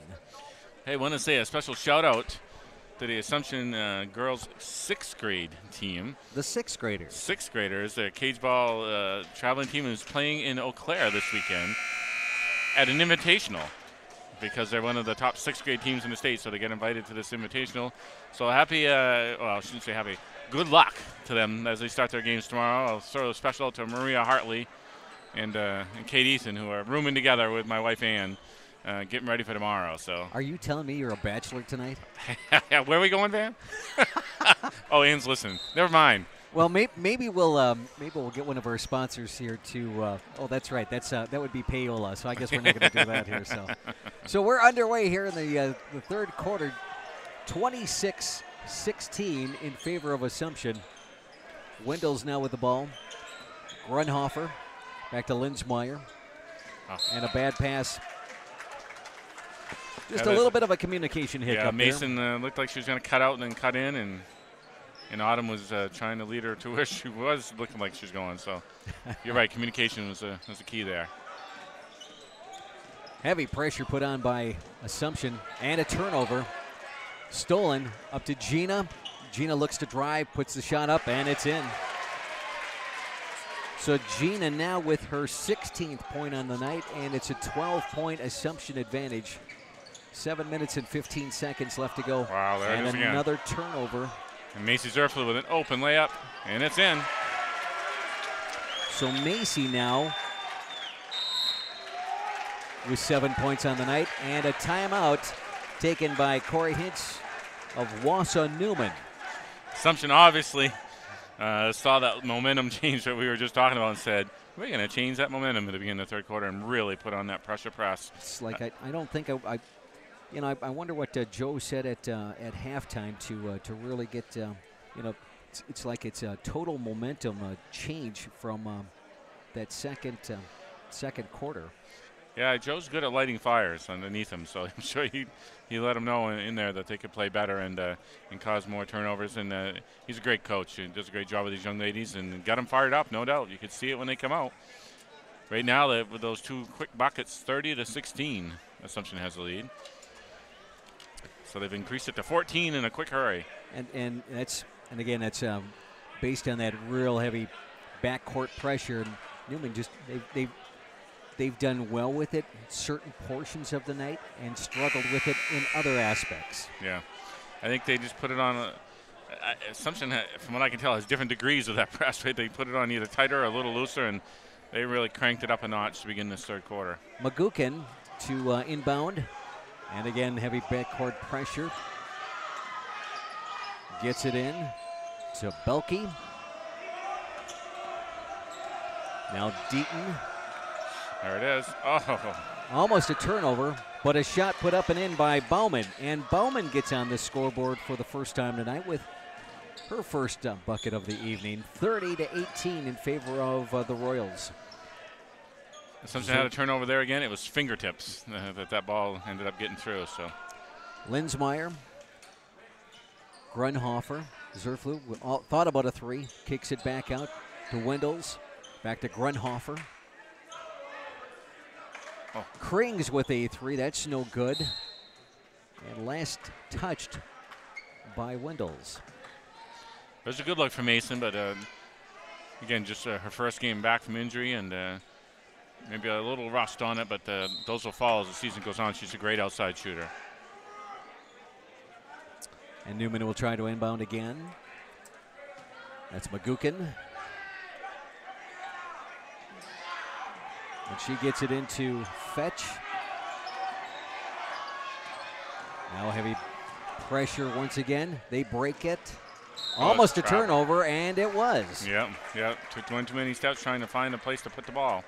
Hey, want to say a special shout out to the Assumption uh, girls sixth grade team. The sixth graders. Sixth graders, the cage ball uh, traveling team is playing in Eau Claire this weekend at an invitational because they're one of the top sixth grade teams in the state, so they get invited to this invitational. So happy, uh, well, I shouldn't say happy. Good luck to them as they start their games tomorrow. I'll throw a special out to Maria Hartley and, uh, and Kate Ethan, who are rooming together with my wife Ann, uh, getting ready for tomorrow. So, Are you telling me you're a bachelor tonight? where are we going, Van? oh, Ann's listening. Never mind. Well, may, maybe we'll um, maybe we'll get one of our sponsors here to. Uh, oh, that's right. That's uh, that would be Payola. So I guess we're not going to do that here. So, so we're underway here in the uh, the third quarter, 26-16 in favor of Assumption. Wendels now with the ball. Grundhoffer back to Linsmeyer, Oh. and a bad pass. Just a little bit of a communication hiccup. Yeah. Mason uh, looked like she was going to cut out and then cut in, and and Autumn was uh, trying to lead her to where she was looking like she was going. So you're right, communication was a, was the key there. Heavy pressure put on by Assumption and a turnover. Stolen up to Gina. Gina looks to drive, puts the shot up, and it's in. So Gina now with her 16th point on the night, and it's a 12 point Assumption advantage. Seven minutes and 15 seconds left to go. Wow, there and is again. another turnover. And Macy Zerflu with an open layup, and it's in. So Macy now with seven points on the night, and a timeout taken by Corey Hintz of Wausau Newman. Assumption obviously uh, saw that momentum change that we were just talking about and said, we're going to change that momentum at the beginning of the third quarter and really put on that pressure press. It's like I, I don't think I, I you know, I, I wonder what uh, Joe said at uh, at halftime to uh, to really get, uh, you know, it's, it's like it's a total momentum uh, change from um, that second second quarter. Yeah, Joe's good at lighting fires underneath him, so I'm sure he he let them know in, in there that they could play better and uh, and cause more turnovers. And uh, he's a great coach. He does a great job with these young ladies and got them fired up, no doubt. You could see it when they come out. Right now, with those two quick buckets, 30 to 16, Assumption has the lead. So they've increased it to 14 in a quick hurry. and and that's And again, that's um, based on that real heavy backcourt pressure. Newman just they've, they've they've done well with it certain portions of the night and struggled with it in other aspects. Yeah, I think they just put it on. A, I- Assumption, from what I can tell, has different degrees of that press. Right? They put it on either tighter or a little looser, and they really cranked it up a notch to begin this third quarter. Magukin to uh, inbound. And again, heavy backcourt pressure. Gets it in to Belky. Now Deaton. There it is. Oh, Almost a turnover, but a shot put up and in by Bowman. And Bowman gets on the scoreboard for the first time tonight with her first uh, bucket of the evening. 30 to 18 in favor of uh, the Royals. Assumption had a turnover there again. It was fingertips uh, that that ball ended up getting through. So Linsmeyer, Grundhoffer, Zerflu all- thought about a three, kicks it back out to Wendels, back to Grundhoffer. Oh. Krings with a three, that's no good. And last touched by Wendels. it was a good look for Mason, but uh, again, just uh, her first game back from injury and uh, maybe a little rust on it. But uh, those will fall as the season goes on. She's a great outside shooter. And Newman will try to inbound again. That's Magukin. And she gets it into Fetch. Now heavy pressure once again. They break it. Oh, Almost a turnover, and it was. Yep, yep. Took one too many steps trying to find a place to put the ball.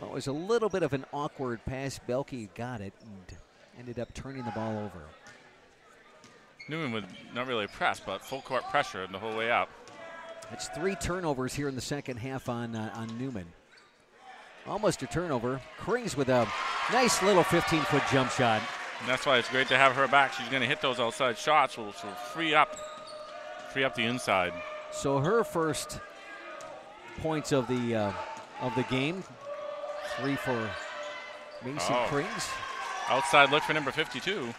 Well, it was a little bit of an awkward pass. Belky got it and ended up turning the ball over. Newman with not really press, but full court pressure the whole way up. It's three turnovers here in the second half on uh, on Newman. Almost a turnover. Krings with a nice little 15-foot jump shot. And that's why it's great to have her back. She's going to hit those outside shots, which will free up, free up the inside. So her first points of the uh, of the game, three for Mason Oh. Krings. Outside look for number 52.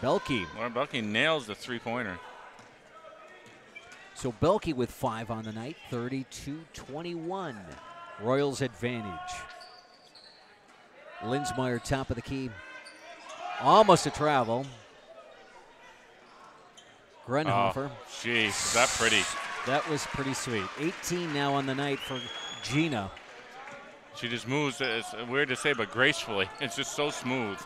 Belky. Lauren Belky nails the three-pointer. So Belky with five on the night, 32-21. Royals advantage. Linsmeyer top of the key. Almost a travel. Grundhoffer. Oh, jeez, is that pretty? That was pretty sweet. 18 now on the night for Gina. She just moves. It's weird to say, but gracefully. It's just so smooth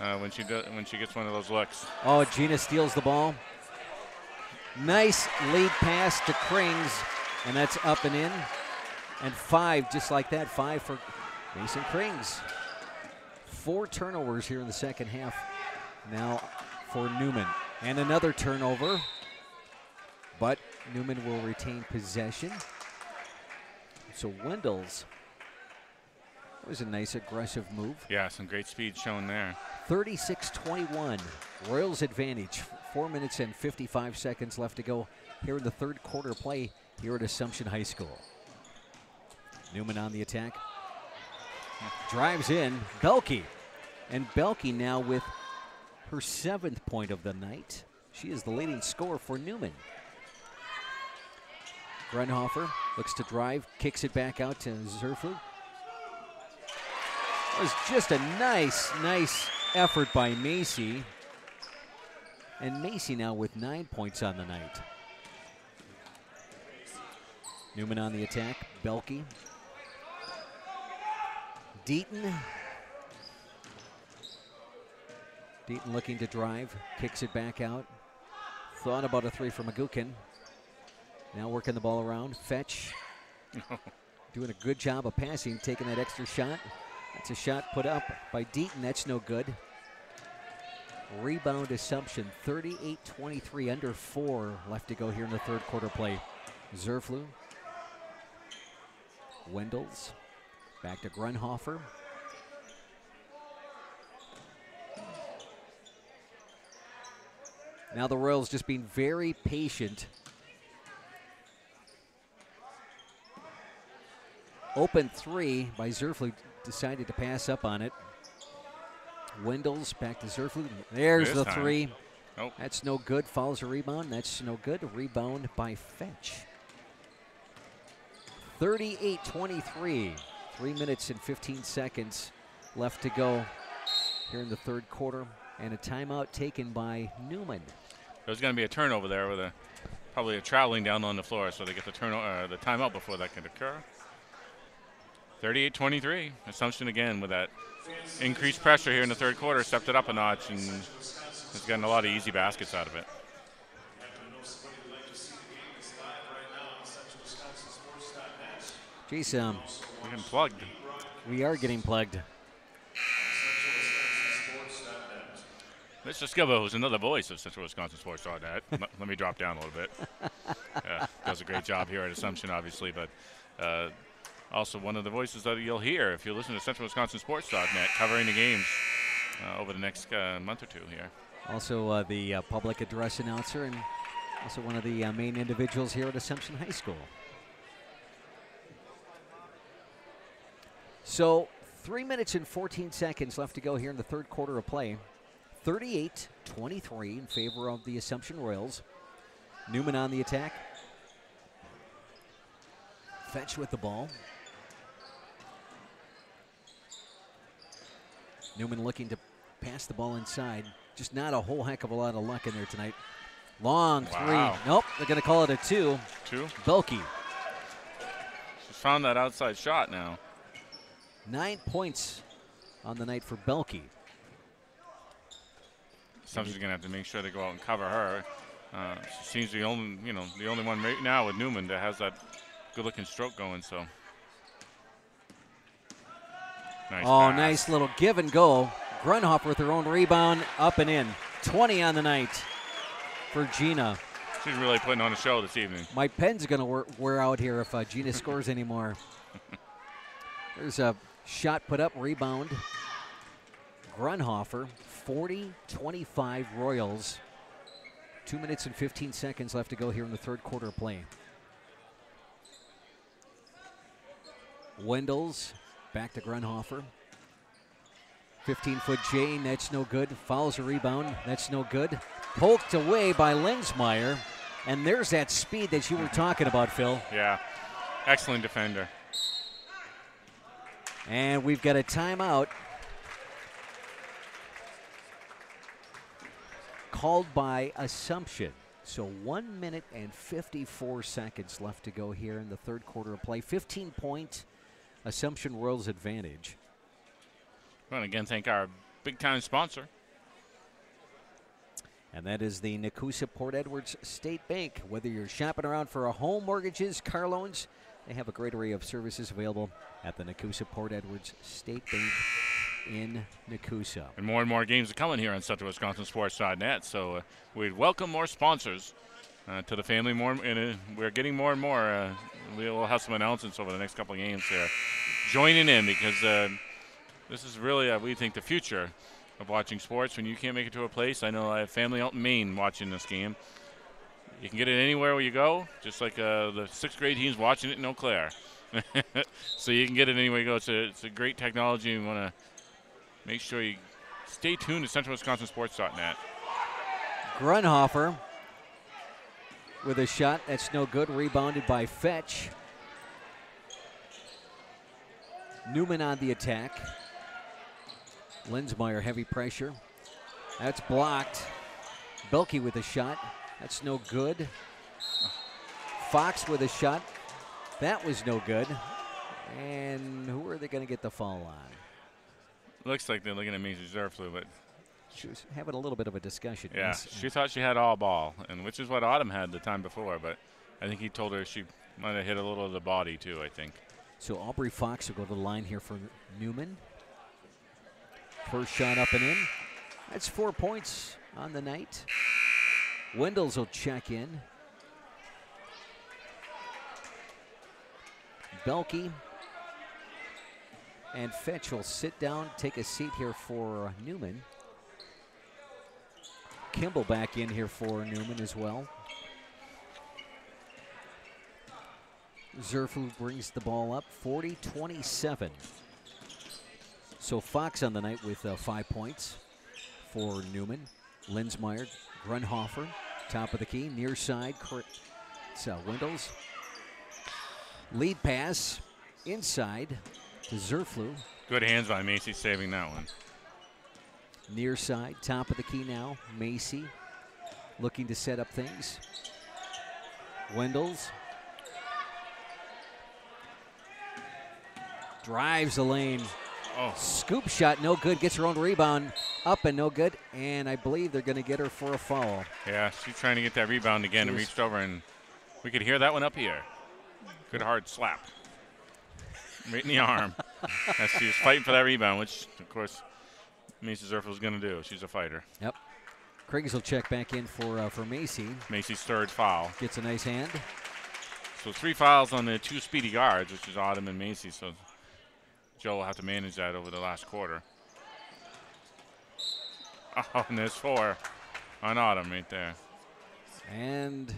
uh, when she does when she gets one of those looks. Oh, Gina steals the ball. Nice lead pass to Krings, and that's up and in. And five, just like that, five for Mason Krings. Four turnovers here in the second half now for Newman. And another turnover, but Newman will retain possession. So Wendels, that was a nice aggressive move. Yeah, some great speed shown there. 36 21. Royals advantage. Four minutes and 55 seconds left to go here in the third quarter play here at Assumption High School. Newman on the attack. Drives in. Belky. And Belky now with her seventh point of the night. She is the leading scorer for Newman. Grundhoffer looks to drive, kicks it back out to Zerflu. It was just a nice, nice effort by Macy. And Macy now with nine points on the night. Newman on the attack. Belky. Deaton. Deaton looking to drive. Kicks it back out. Thought about a three from Magukin. Now working the ball around. Fetch. Doing a good job of passing, taking that extra shot. That's a shot put up by Deaton. That's no good. Rebound assumption 38 23, under four left to go here in the third quarter play. Zerflu. Wendels. Back to Grundhoffer. Now the Royals just being very patient. Open three by Zerflu decided to pass up on it. Wendels back to Zerflu. There's This the time. three. Nope. That's no good. Follows a rebound. That's no good. Rebound by Fetch. 38 23. Three minutes and 15 seconds left to go here in the third quarter. And a timeout taken by Newman. There's going to be a turnover there with a probably a traveling down on the floor, so they get the turn uh, the timeout before that can occur. 38-23. Assumption again with that increased pressure here in the third quarter, stepped it up a notch and has gotten a lot of easy baskets out of it. Geez, um, We're getting plugged. we are getting plugged. Mr. Skibbo, who's another voice of Central Wisconsin Sports Net. let, let me drop down a little bit. Uh, does a great job here at Assumption, obviously, but uh, also one of the voices that you'll hear if you listen to Central Wisconsin Sports Net covering the games uh, over the next uh, month or two here. Also, uh, the uh, public address announcer and also one of the uh, main individuals here at Assumption High School. So, three minutes and 14 seconds left to go here in the third quarter of play. 38 23 in favor of the Assumption Royals. Newman on the attack. Fetch with the ball. Newman looking to pass the ball inside. Just not a whole heck of a lot of luck in there tonight. Long Wow. three. Nope, they're going to call it a two. Two. Belky, She's found that outside shot now. nine points on the night for Belky. Assumption's going to have to make sure they go out and cover her. Uh, she seems the only, you know, the only one right now with Newman that has that good-looking stroke going. So. Nice oh, pass. nice little give and go. Grunhoff with her own rebound, up and in. 20 on the night for Gina. She's really putting on a show this evening. My pen's going to wear, wear out here if uh, Gina scores anymore. There's a shot put up, rebound. Grundhoffer, 40 25 Royals. Two minutes and 15 seconds left to go here in the third quarter play. Wendels back to Grundhoffer. 15 foot Jane, that's no good. Fouls a rebound, that's no good. Poked away by Linsmeyer. And there's that speed that you were talking about, Phil. Yeah, excellent defender. And we've got a timeout called by Assumption. So one minute and 54 seconds left to go here in the third quarter of play. 15 point Assumption World's advantage. To again thank our big-time sponsor. And that is the Nekoosa Port Edwards State Bank. Whether you're shopping around for a home mortgages, car loans, they have a great array of services available at the Nekoosa Port Edwards State Bank in Nekoosa. And more and more games are coming here on Central Wisconsin Sports.net. So uh, we'd welcome more sponsors uh, to the family. More, and uh, we're getting more and more. Uh, we will have some announcements over the next couple of games here, joining in because uh, this is really, uh, we think, the future of watching sports. When you can't make it to a place, I know I have family out in Maine watching this game. You can get it anywhere where you go, just like the sixth grade teams watching it in Eau Claire. so you can get it anywhere you go. It's a, it's a great technology. We want to make sure you stay tuned to CentralWisconsinSports.net. Grundhoffer with a shot that's no good, rebounded by Fetch. Newman on the attack. Linsmeyer heavy pressure. That's blocked. Belky with a shot. That's no good. Fox with a shot. That was no good. And who are they going to get the foul on? Looks like they're looking at Mason Zerflu, but She was having a little bit of a discussion. yeah, Yes. she thought she had all ball, and which is what Autumn had the time before. But I think he told her she might have hit a little of the body too. I think. So Aubrey Fox will go to the line here for Newman. First shot up and in. That's four points on the night. Wendels will check in. Belky and Fetch will sit down, take a seat here for Newman. Kimball back in here for Newman as well. Zerflu brings the ball up 40 27. So Fox on the night with uh, five points for Newman. Linsmeyer Grundhoffer, top of the key, near side. Cor- It's uh, Wendels. Lead pass inside to Zerflu. Good hands by Macy saving that one. Near side, top of the key now. Macy looking to set up things. Wendels drives the lane. Oh, Scoop shot, no good. Gets her own rebound up and no good. And I believe they're going to get her for a foul. yeah, she's trying to get that rebound again and She reached over, and we could hear that one up here. Good hard slap. Right in the arm. As she was fighting for that rebound, which, of course, Macy Zerflu was going to do. She's a fighter. Yep. Krings will check back in for uh, for Macy. Macy's third foul. Gets a nice hand. So three fouls on the two speedy guards, which is Autumn and Macy. So Joe will have to manage that over the last quarter. Oh, and there's four on Autumn right there. And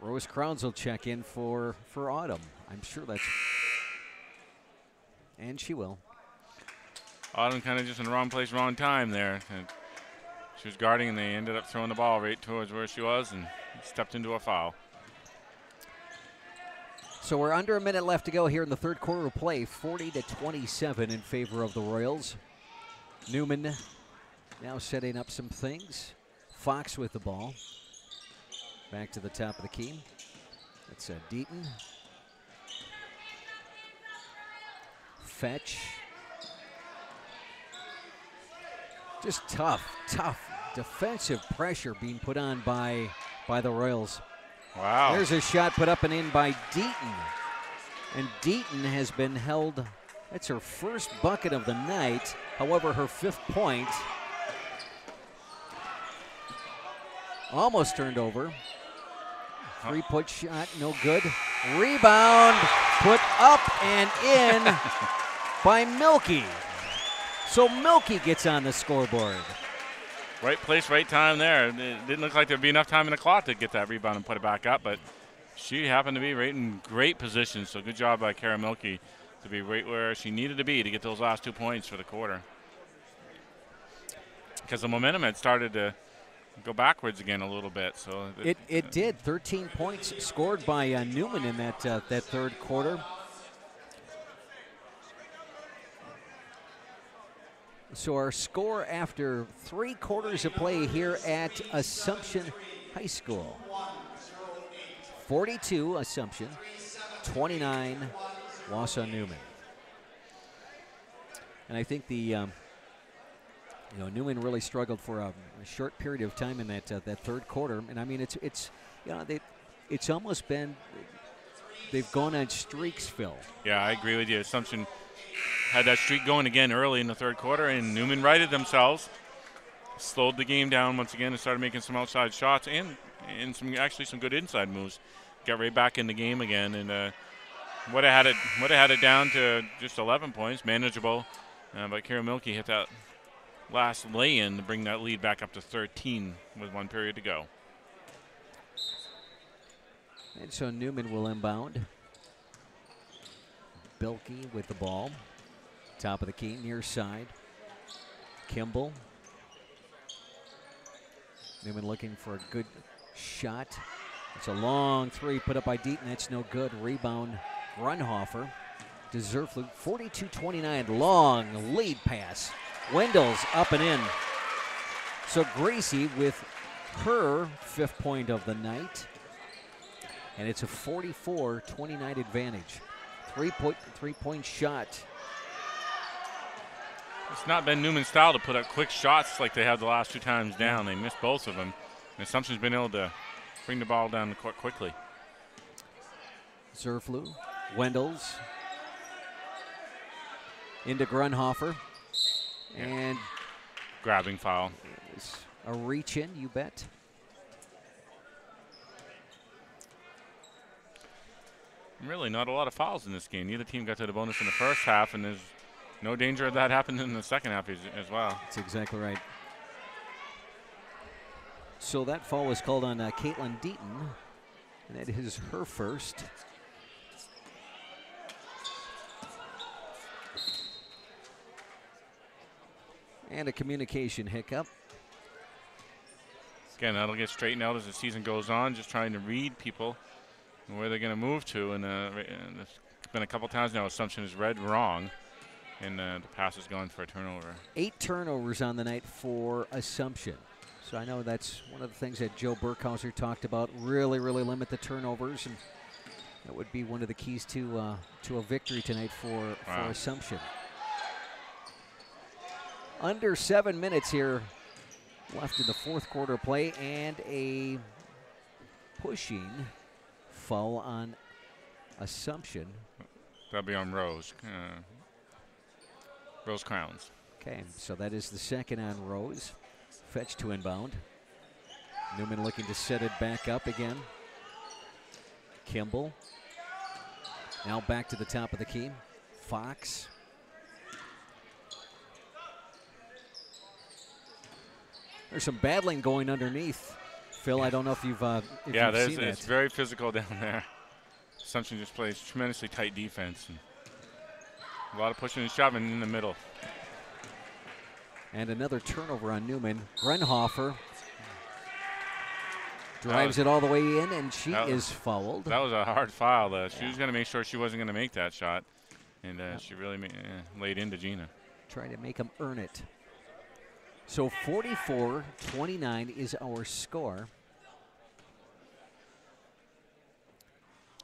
Rose Crowns will check in for for Autumn. I'm sure that's. And she will. Autumn kind of just in the wrong place, wrong time there. And she was guarding, and they ended up throwing the ball right towards where she was, and stepped into a foul. So we're under a minute left to go here in the third quarter of play. 40 to 27 in favor of the Royals. Newman now setting up some things. Fox with the ball. Back to the top of the key. That's uh, Deaton. Fetch. Just tough, tough defensive pressure being put on by by the Royals. Wow. There's a shot put up and in by Deaton. And Deaton has been held, that's her first bucket of the night. However, her fifth point almost turned over. Three point shot, no good. Rebound put up and in by Milky. So Milky gets on the scoreboard. Right place, right time there. It didn't look like there'd be enough time in the clock to get that rebound and put it back up, but she happened to be right in great position. So good job by Kara Milky to be right where she needed to be to get those last two points for the quarter. Because the momentum had started to go backwards again a little bit. So It, it did. 13 points scored by uh, Newman in that uh, that third quarter. So our score after three quarters of play here at Assumption High School. 42 Assumption, 29 Wausau Newman. And I think the um, you know Newman really struggled for a, a short period of time in that uh, that third quarter, and I mean it's it's you know they it's almost been they've gone on streaks, Phil. Yeah, I agree with you. Assumption had that streak going again early in the third quarter, and Newman righted themselves, slowed the game down once again, and started making some outside shots and and some actually some good inside moves. Got right back in the game again, and uh, would have had it would have had it down to just 11 points, manageable. Uh, but Kira Milky hit that last lay-in to bring that lead back up to 13 with one period to go. And so Newman will inbound. Belky with the ball. Top of the key, near side. Kimball. Newman looking for a good shot. It's a long three put up by Deaton. That's no good. Rebound, Grundhoffer. To Zerflu. 42 29. Long lead pass. Wendels up and in. So Gracie with her fifth point of the night and it's a 44-29 advantage. Three point three point shot. It's not been Newman's style to put up quick shots like they have the last two times down. They missed both of them. And Assumption's been able to bring the ball down the court quickly. Zerflu, Wendels into Grundhoffer, and Grabbing foul. a reach in. You bet. Really, not a lot of fouls in this game. Neither team got to the bonus in the first half, and there's no danger of that happening in the second half as, as well. That's exactly right. So that foul was called on uh, Caitlin Deaton, and that is her first. And a communication hiccup. again, that'll get straightened out as the season goes on. Just trying to read people where they're going to move to. And, uh, and there's been a couple times now Assumption is read wrong, and uh, the pass is gone for a turnover. Eight turnovers on the night for Assumption. So I know that's one of the things that Joe Burkhauser talked about. Really, really limit the turnovers, and that would be one of the keys to uh, to a victory tonight for Wow. for Assumption. Under seven minutes here left in the fourth quarter play, and a pushing foul on Assumption. That'll be on Rose. Uh, Rose Crowns. Okay, so that is the second on Rose. Fetch to inbound. Newman looking to set it back up again. Kimball. Now back to the top of the key. Fox. There's some battling going underneath. Phil, I don't know if you've, uh, if yeah, you've there's, seen it's that. very physical down there. Assumption just plays tremendously tight defense. And a lot of pushing and shoving in the middle. And another turnover on Newman. Grundhoffer drives was- it all the way in, and she was- is fouled. That was a hard foul. Uh, she was going to make sure she wasn't going to make that shot. And uh, she really ma- uh, laid into Gena. trying to make them earn it. So 44 29 is our score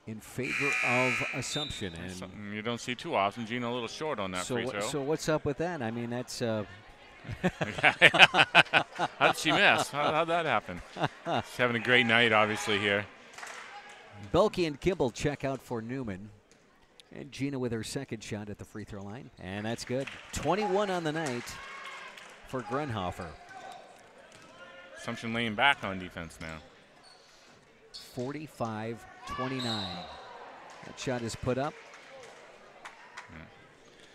in favor of Assumption. And Something you don't see too often. Gena a little short on that so, free throw. so what's up with that? I mean, that's uh, How did she miss? How, how'd that happen? She's having a great night, obviously, here. Belky and Kimball check out for Newman. And Gena with her second shot at the free throw line. And that's good. 21 on the night for Grundhoffer. Assumption laying back on defense now. 45 29. That shot is put up.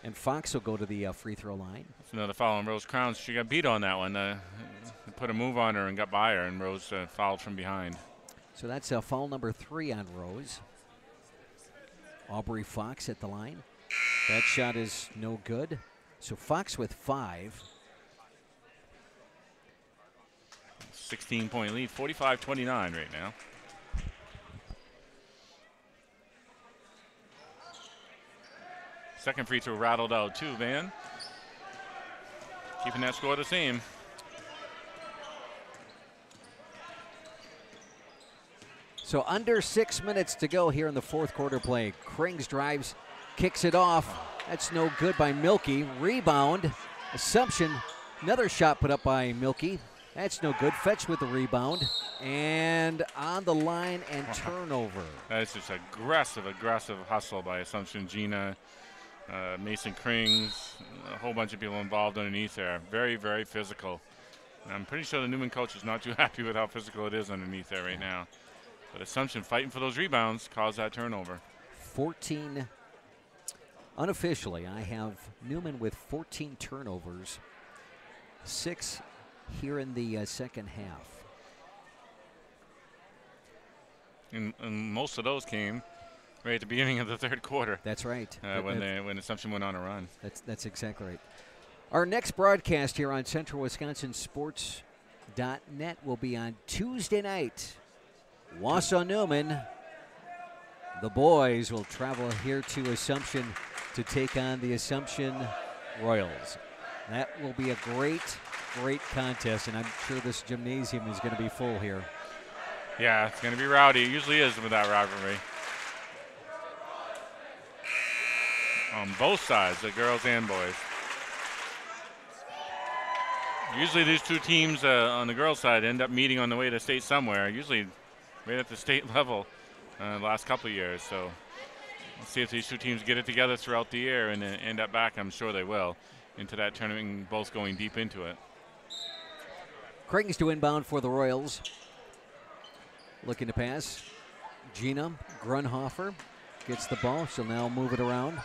And Fox will go to the uh, free throw line. That's another foul on Rose Crowns. She got beat on that one. Uh, put a move on her and got by her, and Rose uh, fouled from behind. So that's uh, foul number three on Rose. Aubrey Fox at the line. That shot is no good. So Fox with five. 16 point lead, 45 29 right now. Second free throw rattled out, too, Van. Keeping that score the same. So under six minutes to go here in the fourth quarter play. Krings drives, kicks it off. That's no good by Milky. Rebound. Assumption. Another shot put up by Milky. That's no good. Fetch with the rebound. And on the line and turnover. That's just aggressive, aggressive hustle by Assumption Gena, uh, Mason Krings, a whole bunch of people involved underneath there. Very, very physical. And I'm pretty sure the Newman coach is not too happy with how physical it is underneath there right now. But Assumption fighting for those rebounds caused that turnover. 14 unofficially i have newman with 14 turnovers six here in the uh, second half. And, and most of those came right at the beginning of the third quarter. That's right. Uh, That- when, they, when Assumption went on a run. that's, that's exactly right. Our next broadcast here on central wisconsin sports.net will be on tuesday night. Wausau newman the boys will travel here to assumption to take on the assumption royals that will be a great great contest and i'm sure this gymnasium is going to be full here Yeah, it's going to be rowdy. It usually is with that rivalry. On both sides, the girls and boys. Usually these two teams uh, on the girls' side end up meeting on the way to state somewhere, usually right at the state level uh, the last couple years. So let's see if these two teams get it together throughout the year and uh, end up back. I'm sure they will into that tournament, and both going deep into it. Krings to inbound for the Royals. Looking to pass. Gena Grundhoffer gets the ball. She'll now move it around.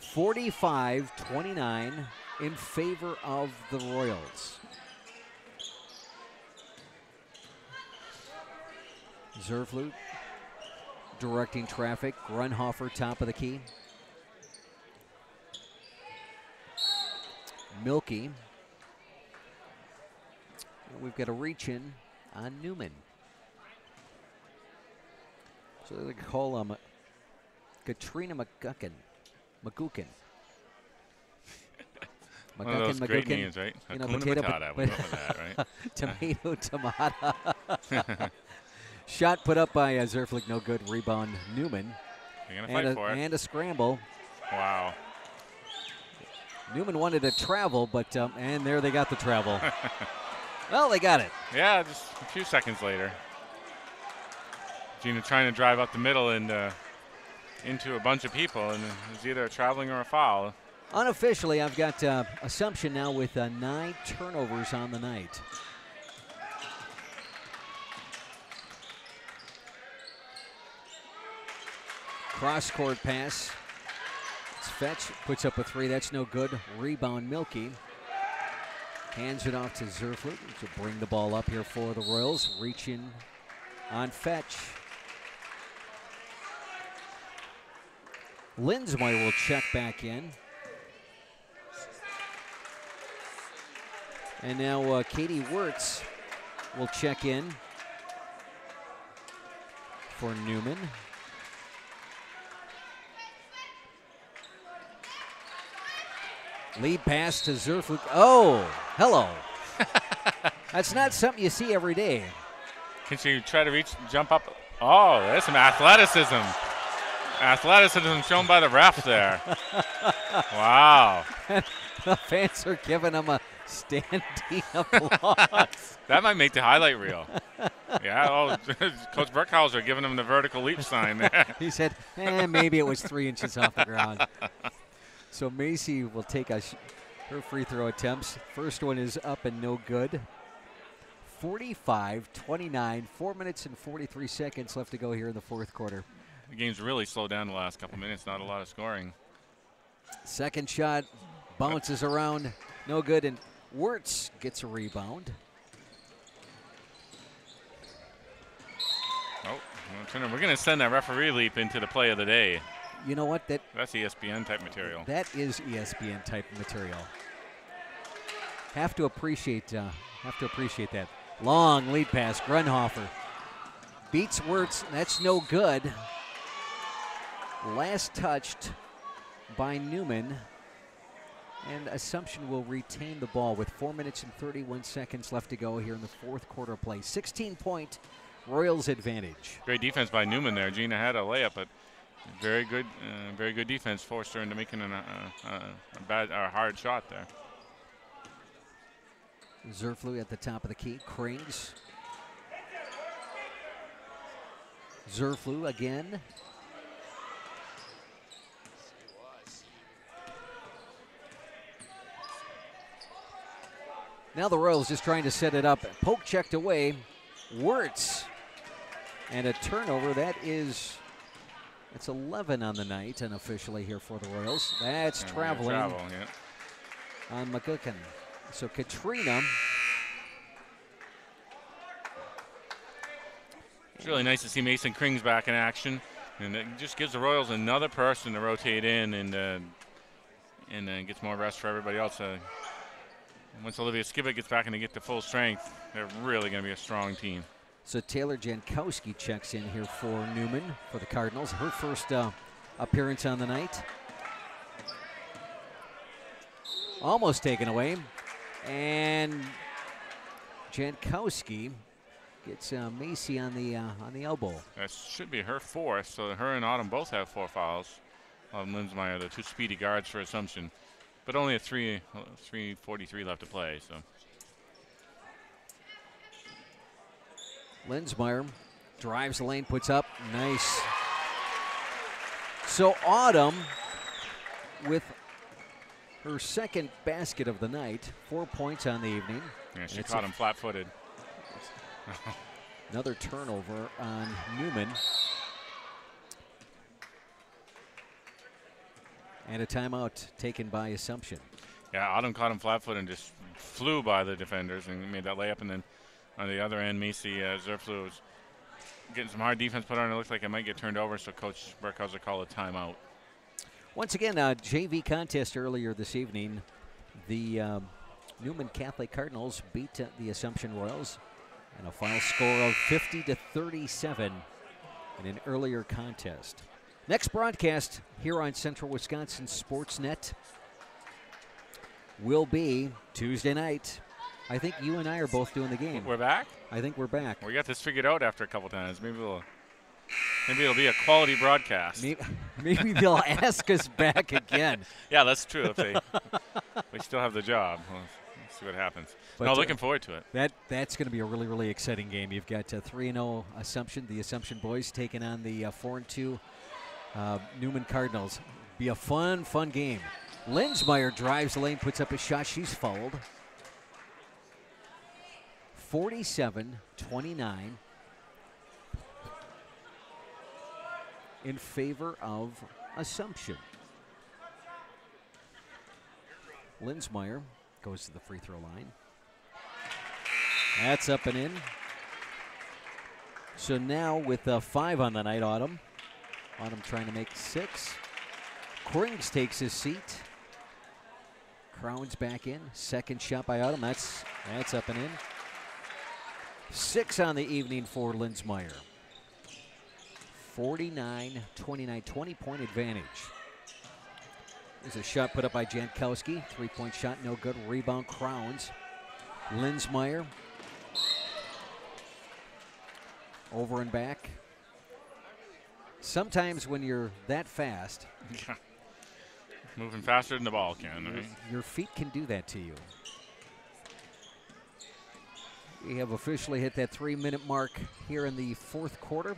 45 29 in favor of the Royals. Zerflu directing traffic. Grundhoffer top of the key. Milky We've got a reach in on Newman. So they call him Katrina McGuckin. McGuckin. One of those great names, right? you know, potato, Matata. But- that, right? Tomato, tomato. Shot put up by uh, Zerflu, no good. Rebound Newman. You're gonna And fight a, for it. and a scramble. Wow. Newman wanted to travel, but um, and there they got the travel. well, they got it. Yeah, just a few seconds later. Gena trying to drive up the middle and uh, into a bunch of people, and it's either a traveling or a foul. Unofficially, I've got uh, Assumption now with uh, nine turnovers on the night. Cross court pass. Fetch puts up a three. That's no good. Rebound Milky. Hands it off to Zerflu to bring the ball up here for the Royals. Reaching on Fetch. Linsmeyer will check back in. And now uh, Katie Wirtz will check in for Newman. Lead pass to Zerflu. Oh, hello. That's not something you see every day. Can she try to reach, jump up? Oh, there's some athleticism. Athleticism shown by the ref there. wow. the fans are giving him a standing applause. That might make the highlight reel. Yeah, oh, Coach Burkhauser giving him the vertical leap sign there. he said, eh, maybe it was three inches off the ground. So Macy will take sh- her free throw attempts. First one is up and no good. 45 29, 4 minutes and 43 seconds left to go here in the fourth quarter. The game's really slowed down the last couple minutes, not a lot of scoring. Second shot bounces around, no good, and Wirtz gets a rebound. Oh, we're going to send that referee leap into the play of the day. You know what? That That's ESPN type material. that is ESPN type material. Have to appreciate uh, have to appreciate that. Long lead pass, Grundhoffer beats Wirtz. That's no good. Last touched by Newman. And Assumption will retain the ball with 4 minutes and 31 seconds left to go here in the fourth quarter play. 16 point Royals advantage. Great defense by Newman there. Gena had a layup, but very good, uh, very good defense forced her into making an, uh, uh, a bad, a hard shot there. Zerflu at the top of the key. Krings. Zerflu again. Now the Royals just trying to set it up. Poke checked away. Wirtz. And a turnover. That is. That's 11 on the night, and officially here for the Royals. That's Uh, traveling Travel, yeah. on McGuckin. So Katrina It's really nice to see Mason Krings back in action, and it just gives the Royals another person to rotate in, and uh, and uh, gets more rest for everybody else. Uh, once Olivia Skibbett gets back and they get to full strength, they're really going to be a strong team. So Taylor Jankowski checks in here for Newman for the Cardinals. Her first uh, appearance on the night. Almost taken away. And Jankowski gets uh, Macy on the uh, on the elbow. That should be her fourth, so her and Autumn both have four fouls. Um, Linsmeyer, the two speedy guards for Assumption, but only a three, uh, 3:43 left to play. So Linsmeyer drives the lane, puts up. Nice. So Autumn with her second basket of the night, four points on the evening. yeah, she It's caught him flat-footed. Another turnover on Newman. And a timeout taken by Assumption. Yeah, Autumn caught him flat-footed and just flew by the defenders and made that layup. And then on the other end, Macy uh, Zerflu was getting some hard defense put on. It looks like it might get turned over, so Coach Burkhauser called a timeout. Once again, uh, JV contest earlier this evening. The um, Newman Catholic Cardinals beat uh, the Assumption Royals and a final score of 50 to 37 in an earlier contest. Next broadcast here on Central Wisconsin Sportsnet will be Tuesday night. I think you and I are both doing the game. We're back. I think we're back. We got this figured out after a couple times. Maybe we'll. Maybe it'll be a quality broadcast. Maybe, maybe they'll ask us back again. Yeah, that's true. If they, we still have the job. We'll see what happens. But, no, uh, looking forward to it. That that's going to be a really really exciting game. You've got uh, three and zero Assumption, the Assumption boys taking on the uh, four and two uh, Newman Cardinals. Be a fun fun game. Linsmeyer drives the lane, puts up a shot. She's fouled. 47 29 in favor of Assumption. Linsmeyer goes to the free throw line. That's up and in. So now with uh, five on the night, Autumn. Autumn trying to make six. Krings takes his seat. Crowns back in. Second shot by Autumn. That's that's up and in. Six on the evening for Linsmeyer. 49 29, 20 point advantage. There's a shot put up by Jankowski. Three point shot, no good. Rebound, Crowns. Linsmeyer. Over and back. Sometimes when you're that fast, Moving faster than the ball can. Right? your feet can do that to you. We have officially hit that three minute mark here in the fourth quarter.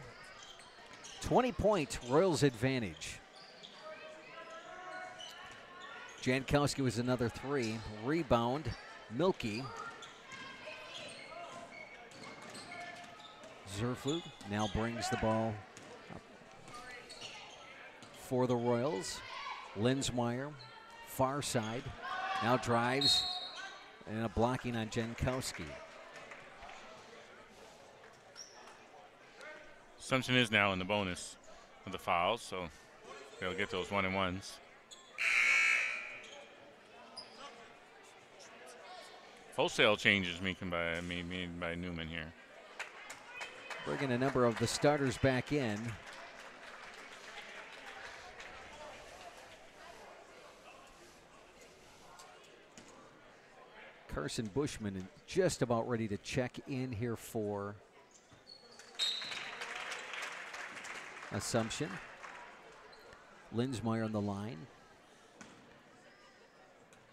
20 point Royals advantage. Jankowski was another three. Rebound, Milky. Zerflu now brings the ball up for the Royals. Linsmeyer, far side, now drives and a blocking on Jankowski. Assumption is now in the bonus of the fouls, so they'll get those one and ones. Wholesale changes making by made, made by Newman here. Bringing a number of the starters back in. Carson Bushman just about ready to check in here for Assumption. Linsmeyer on the line.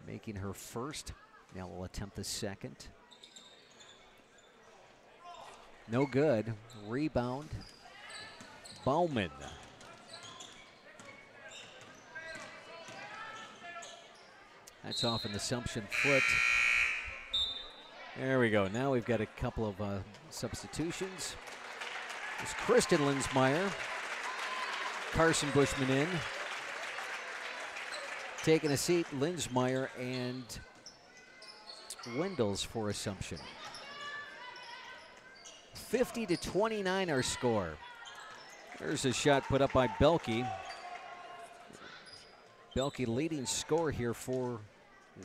Making her first. Now will attempt the second. No good. Rebound. Bowman. That's off an assumption foot. There we go. Now we've got a couple of uh, substitutions. It's Kristen Linsmeyer. Carson Bushman in. Taking a seat, Linsmeyer and Wendels for Assumption. 50 to 29 our score. There's a shot put up by Belky. Belky leading score here for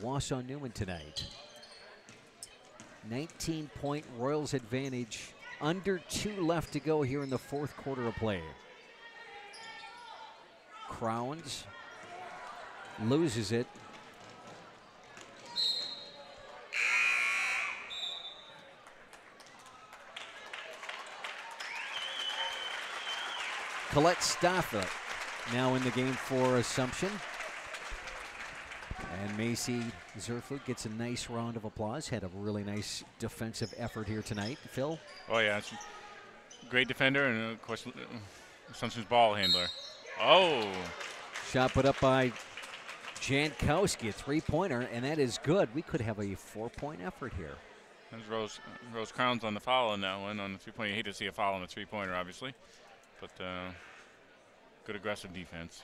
Wausau Newman tonight. 19 point Royals advantage. Under two left to go here in the fourth quarter of play. Crowns loses it. Colette Staffa now in the game for Assumption. And Macy Zerflu gets a nice round of applause. Had a really nice defensive effort here tonight. Phil? Oh yeah, great defender and of course Assumption's ball handler. Oh, Shot put up by Jankowski, a three pointer, and that is good. We could have a four point effort here. there's Rose Rose Crowns on the foul on that one on the three point. You hate to see a foul on a three pointer, obviously, but uh, good aggressive defense.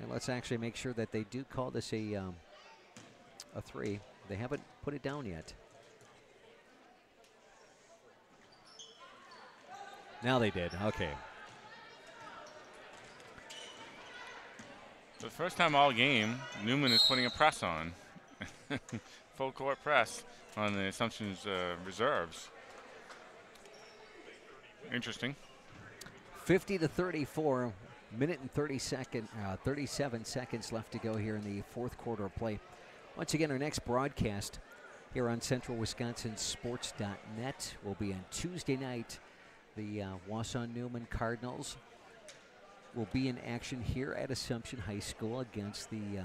And let's actually make sure that they do call this a, um, a three. They haven't put it down yet. Now they did. Okay. For the first time all game, Newman is putting a press on full court press on the Assumption's uh, reserves. Interesting. 50 to 34, minute and 30 second, uh, 37 seconds left to go here in the fourth quarter of play. Once again, our next broadcast here on CentralWisconsinSports.net will be on Tuesday night. The uh, Wausau Newman Cardinals will be in action here at Assumption High School against the uh,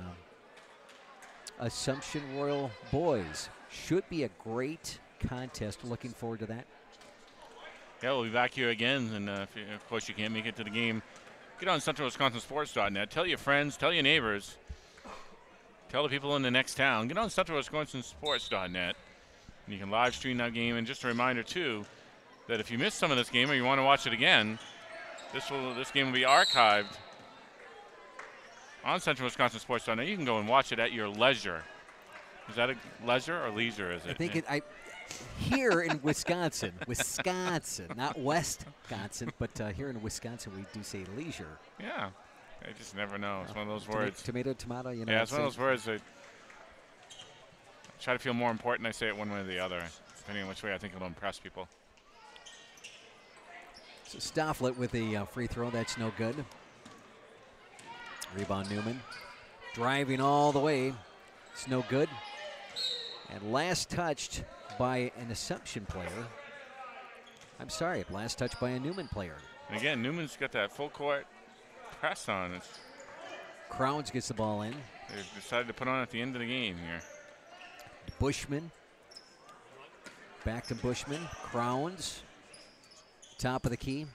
Assumption Royal Boys. Should be a great contest. Looking forward to that. Yeah, we'll be back here again, and uh, you, of course you can't make it to the game, get on CentralWisconsinSports.net. Tell your friends, tell your neighbors, tell the people in the next town. Get on CentralWisconsinSports.net, and you can live stream that game. And just a reminder too, that if you missed some of this game or you want to watch it again, this will this game will be archived on CentralWisconsinSports.net. You can go and watch it at your leisure. Is that a leisure or leisure? Is it? I think it. I here in Wisconsin, Wisconsin, not West Wisconsin, but uh, here in Wisconsin, we do say leisure. Yeah, I just never know. It's one of those words. Tomato, tomato. You know. Yeah, it's one of those words that I try to feel more important. I say it one way or the other, depending on which way I think it'll impress people. Stofflet with the uh, free throw. That's no good. Rebound Newman. Driving all the way. It's no good. And last touched by an Assumption player. I'm sorry, last touched by a Newman player. And again, Newman's got that full court press on. It's, Crowns gets the ball in. they've decided to put on at the end of the game here. Bushman. Back to Bushman. Crowns. Top of the key.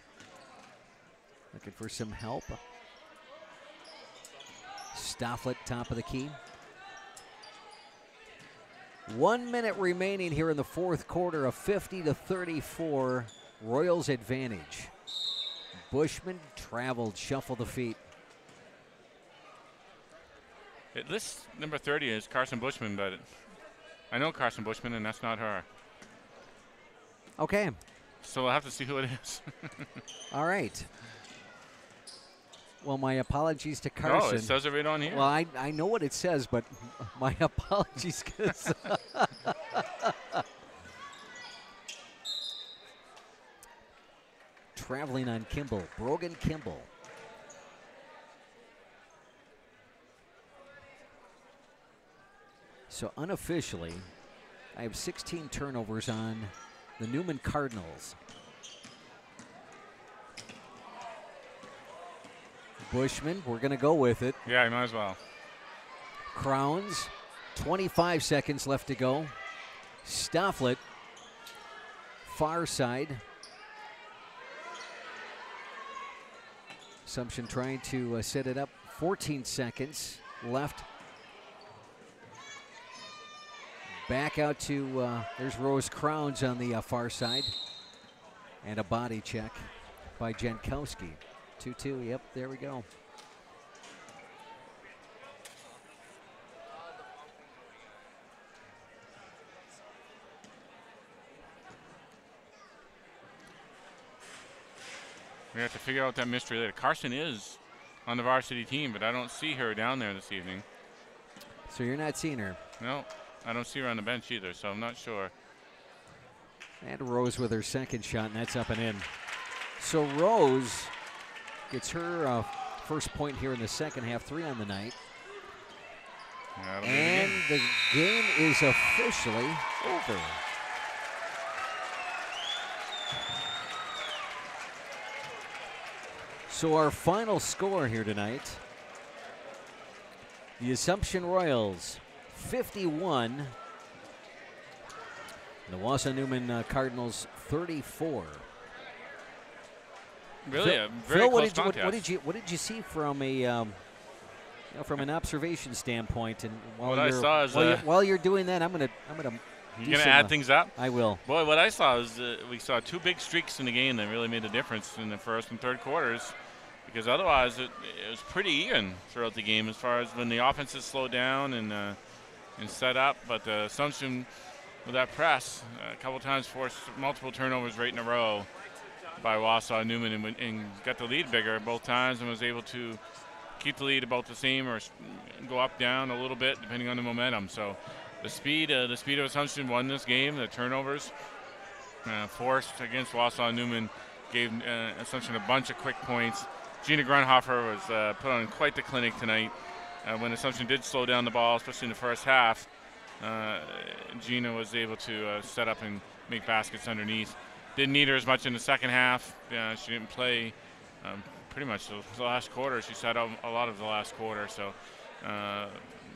Looking for some help. Stofflet, top of the key. One minute remaining here in the fourth quarter of 50 to 34. Royals advantage. Bushman traveled, shuffle the feet. It lists number 30 is Carson Bushman, but I know Carson Bushman, and that's not her. Okay, So we'll have to see who it is. all right. Well, my apologies to Carson. oh, it says it right on here. Well, I, I know what it says, but my apologies. apologies. 'cause- Traveling on Kimball, Brogan Kimball. So unofficially, I have 16 turnovers on the Newman Cardinals. Bushman, we're going to go with it. yeah, you might as well. Crowns, 25 seconds left to go. Stofflet, far side. Assumption trying to uh, set it up. 14 seconds left. Back out to, uh, there's Rose Crowns on the uh, far side. And a body check by Jankowski. 2 2, yep, there we go. We have to figure out that mystery later. Carson is on the varsity team, but I don't see her down there this evening. So you're not seeing her. No, I don't see her on the bench either, so I'm not sure. And Rose with her second shot, and that's up and in. So Rose gets her uh, first point here in the second half, three on the night. That'll be the And game. the game is officially over. So our final score here tonight the Assumption Royals 51, the Wausau Newman uh, Cardinals 34. really Phil, a very Phil, close what did, you, what, what did you what did you see from a um, you know, from an observation standpoint? And while What you're saw is, while, uh, you're, while you're doing that, I'm gonna I'm gonna you do gonna add uh, things up? I will. Boy, what I saw is uh, we saw two big streaks in the game that really made a difference in the first and third quarters. Because otherwise, it, it was pretty even throughout the game as far as when the offenses slowed down and uh, and set up. But the Assumption, with that press, uh, a couple times forced multiple turnovers right in a row by Wausau Newman and, and got the lead bigger both times and was able to keep the lead about the same or go up down a little bit depending on the momentum. So the speed, uh, the speed of Assumption won this game. The turnovers uh, forced against Wausau Newman gave uh, Assumption a bunch of quick points. Gena Grundhoffer was uh, put on quite the clinic tonight. Uh, when Assumption did slow down the ball, especially in the first half, uh, Gena was able to uh, set up and make baskets underneath. Didn't need her as much in the second half. She didn't play um, pretty much the, the, last quarter. She sat out a lot of the last quarter. So uh,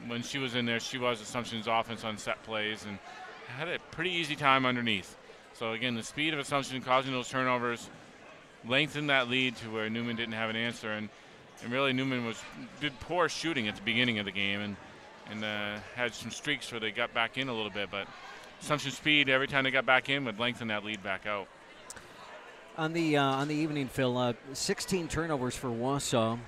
when she was in there, she was Assumption's offense on set plays and had a pretty easy time underneath. So again, the speed of Assumption causing those turnovers lengthened that lead to where Newman didn't have an answer, and, and really Newman was did poor shooting at the beginning of the game, and and uh, had some streaks where they got back in a little bit, but Assumption speed every time they got back in would lengthen that lead back out. On the uh, on the evening, Phil, uh, 16 turnovers for Wausau,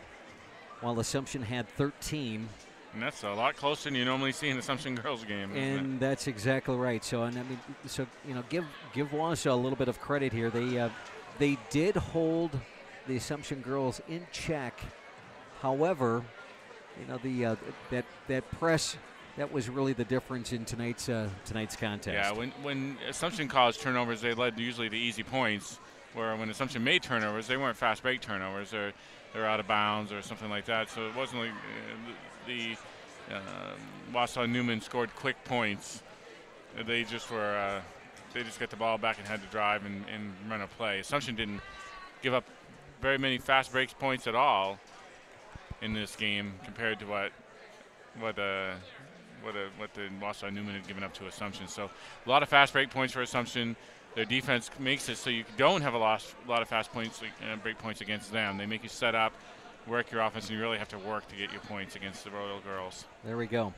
while Assumption had 13. And that's a lot closer than you normally see in Assumption girls game. And that's exactly right. So, and I mean, so you know, give give Wausau a little bit of credit here. They uh, they did hold the Assumption girls in check. However, you know the uh, that that press that was really the difference in tonight's uh, tonight's contest. Yeah, when when Assumption caused turnovers, they led usually the easy points. Where when Assumption made turnovers, they weren't fast break turnovers. They're they're out of bounds or something like that. So it wasn't like uh, the uh, Wausau Newman scored quick points. They just were uh, they just got the ball back and had to drive and, and run a play. Assumption didn't give up very many fast breaks points at all in this game compared to what what uh, what uh, what the Wausau Newman had given up to Assumption. So a lot of fast break points for Assumption. Their defense makes it so you don't have a lot, a lot of fast points uh, break points against them. They make you set up work your offense, and you really have to work to get your points against the Royal Girls. There we go.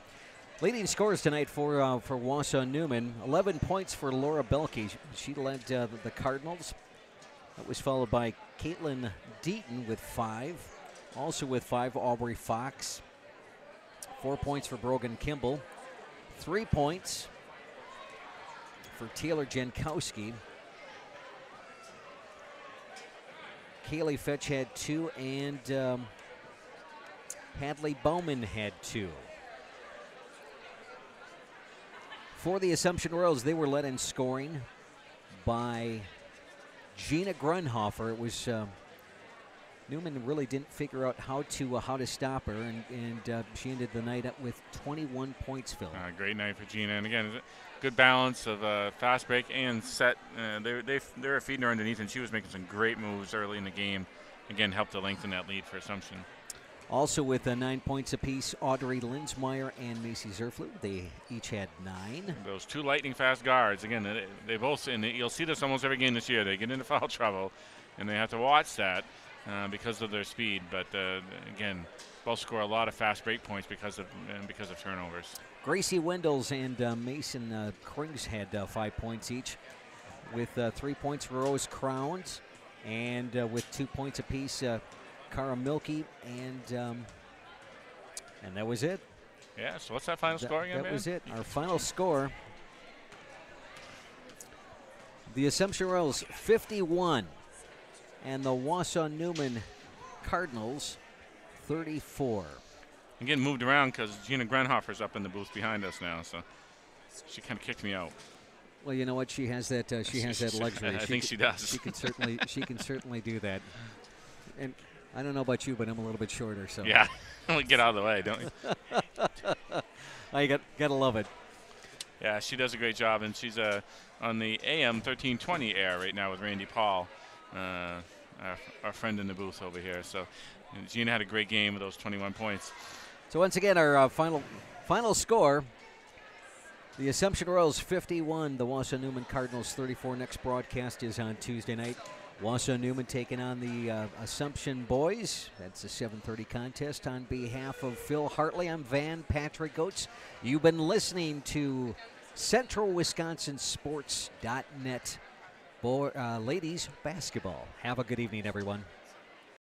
Leading scores tonight for uh, for Wausau Newman. 11 points for Laura Belky. She led uh, the Cardinals. That was followed by Caitlin Deaton with five. Also with five, Aubrey Fox. Four points for Brogan Kimball. Three points for Taylor Jankowski. Kaylee Fetch had two, and um, Hadley Bowman had two. For the Assumption Royals, they were led in scoring by Gena Grundhoffer. It was uh, Newman really didn't figure out how to uh, how to stop her, and, and uh, she ended the night up with 21 points. Phil, great night for Gena, and again, good balance of uh, fast break and set. Uh, they they they were feeding her underneath, and she was making some great moves early in the game. Again, helped to lengthen that lead for Assumption. Also with uh, nine points apiece, Audrey Linsmeyer and Macy Zerflu. They each had nine. Those two lightning fast guards. Again, they, they both, and you'll see this almost every game this year. They get into foul trouble, and they have to watch that uh, because of their speed. But uh, again, both score a lot of fast break points because of uh, because of turnovers. Gracie Wendels and uh, Mason uh, Krings had uh, five points each, with three points for Rose Crowns, and with two points apiece, Cara Milky, and um, and that was it. Yeah. So what's that final that, score again? That man? was it. Our final score. The Assumption Royals 51, and the Wausau Newman Cardinals 34. I'm getting moved around because Gena Grundhoffer's up in the booth behind us now, so she kind of kicked me out. Well, you know what? She has that. Uh, she has that luxury. I she think can, she does. She can certainly. she can certainly do that. And I don't know about you, but I'm a little bit shorter, so. Yeah, get out of the way, don't you? I got gotta love it. Yeah, she does a great job, and she's uh, on the AM 1320 air right now with Randy Paul, uh, our, our friend in the booth over here. So Gena had a great game with those 21 points. So once again, our uh, final final score: the Assumption Royals 51, the Wausau Newman Cardinals 34. Next broadcast is on Tuesday night. Wausau Newman taking on the uh, Assumption Boys. That's a 7:30 contest. On behalf of Phil Hartley, I'm Van Patrick Oates. You've been listening to Central Wisconsin Sports.net. Boy, uh, ladies basketball. Have a good evening, everyone.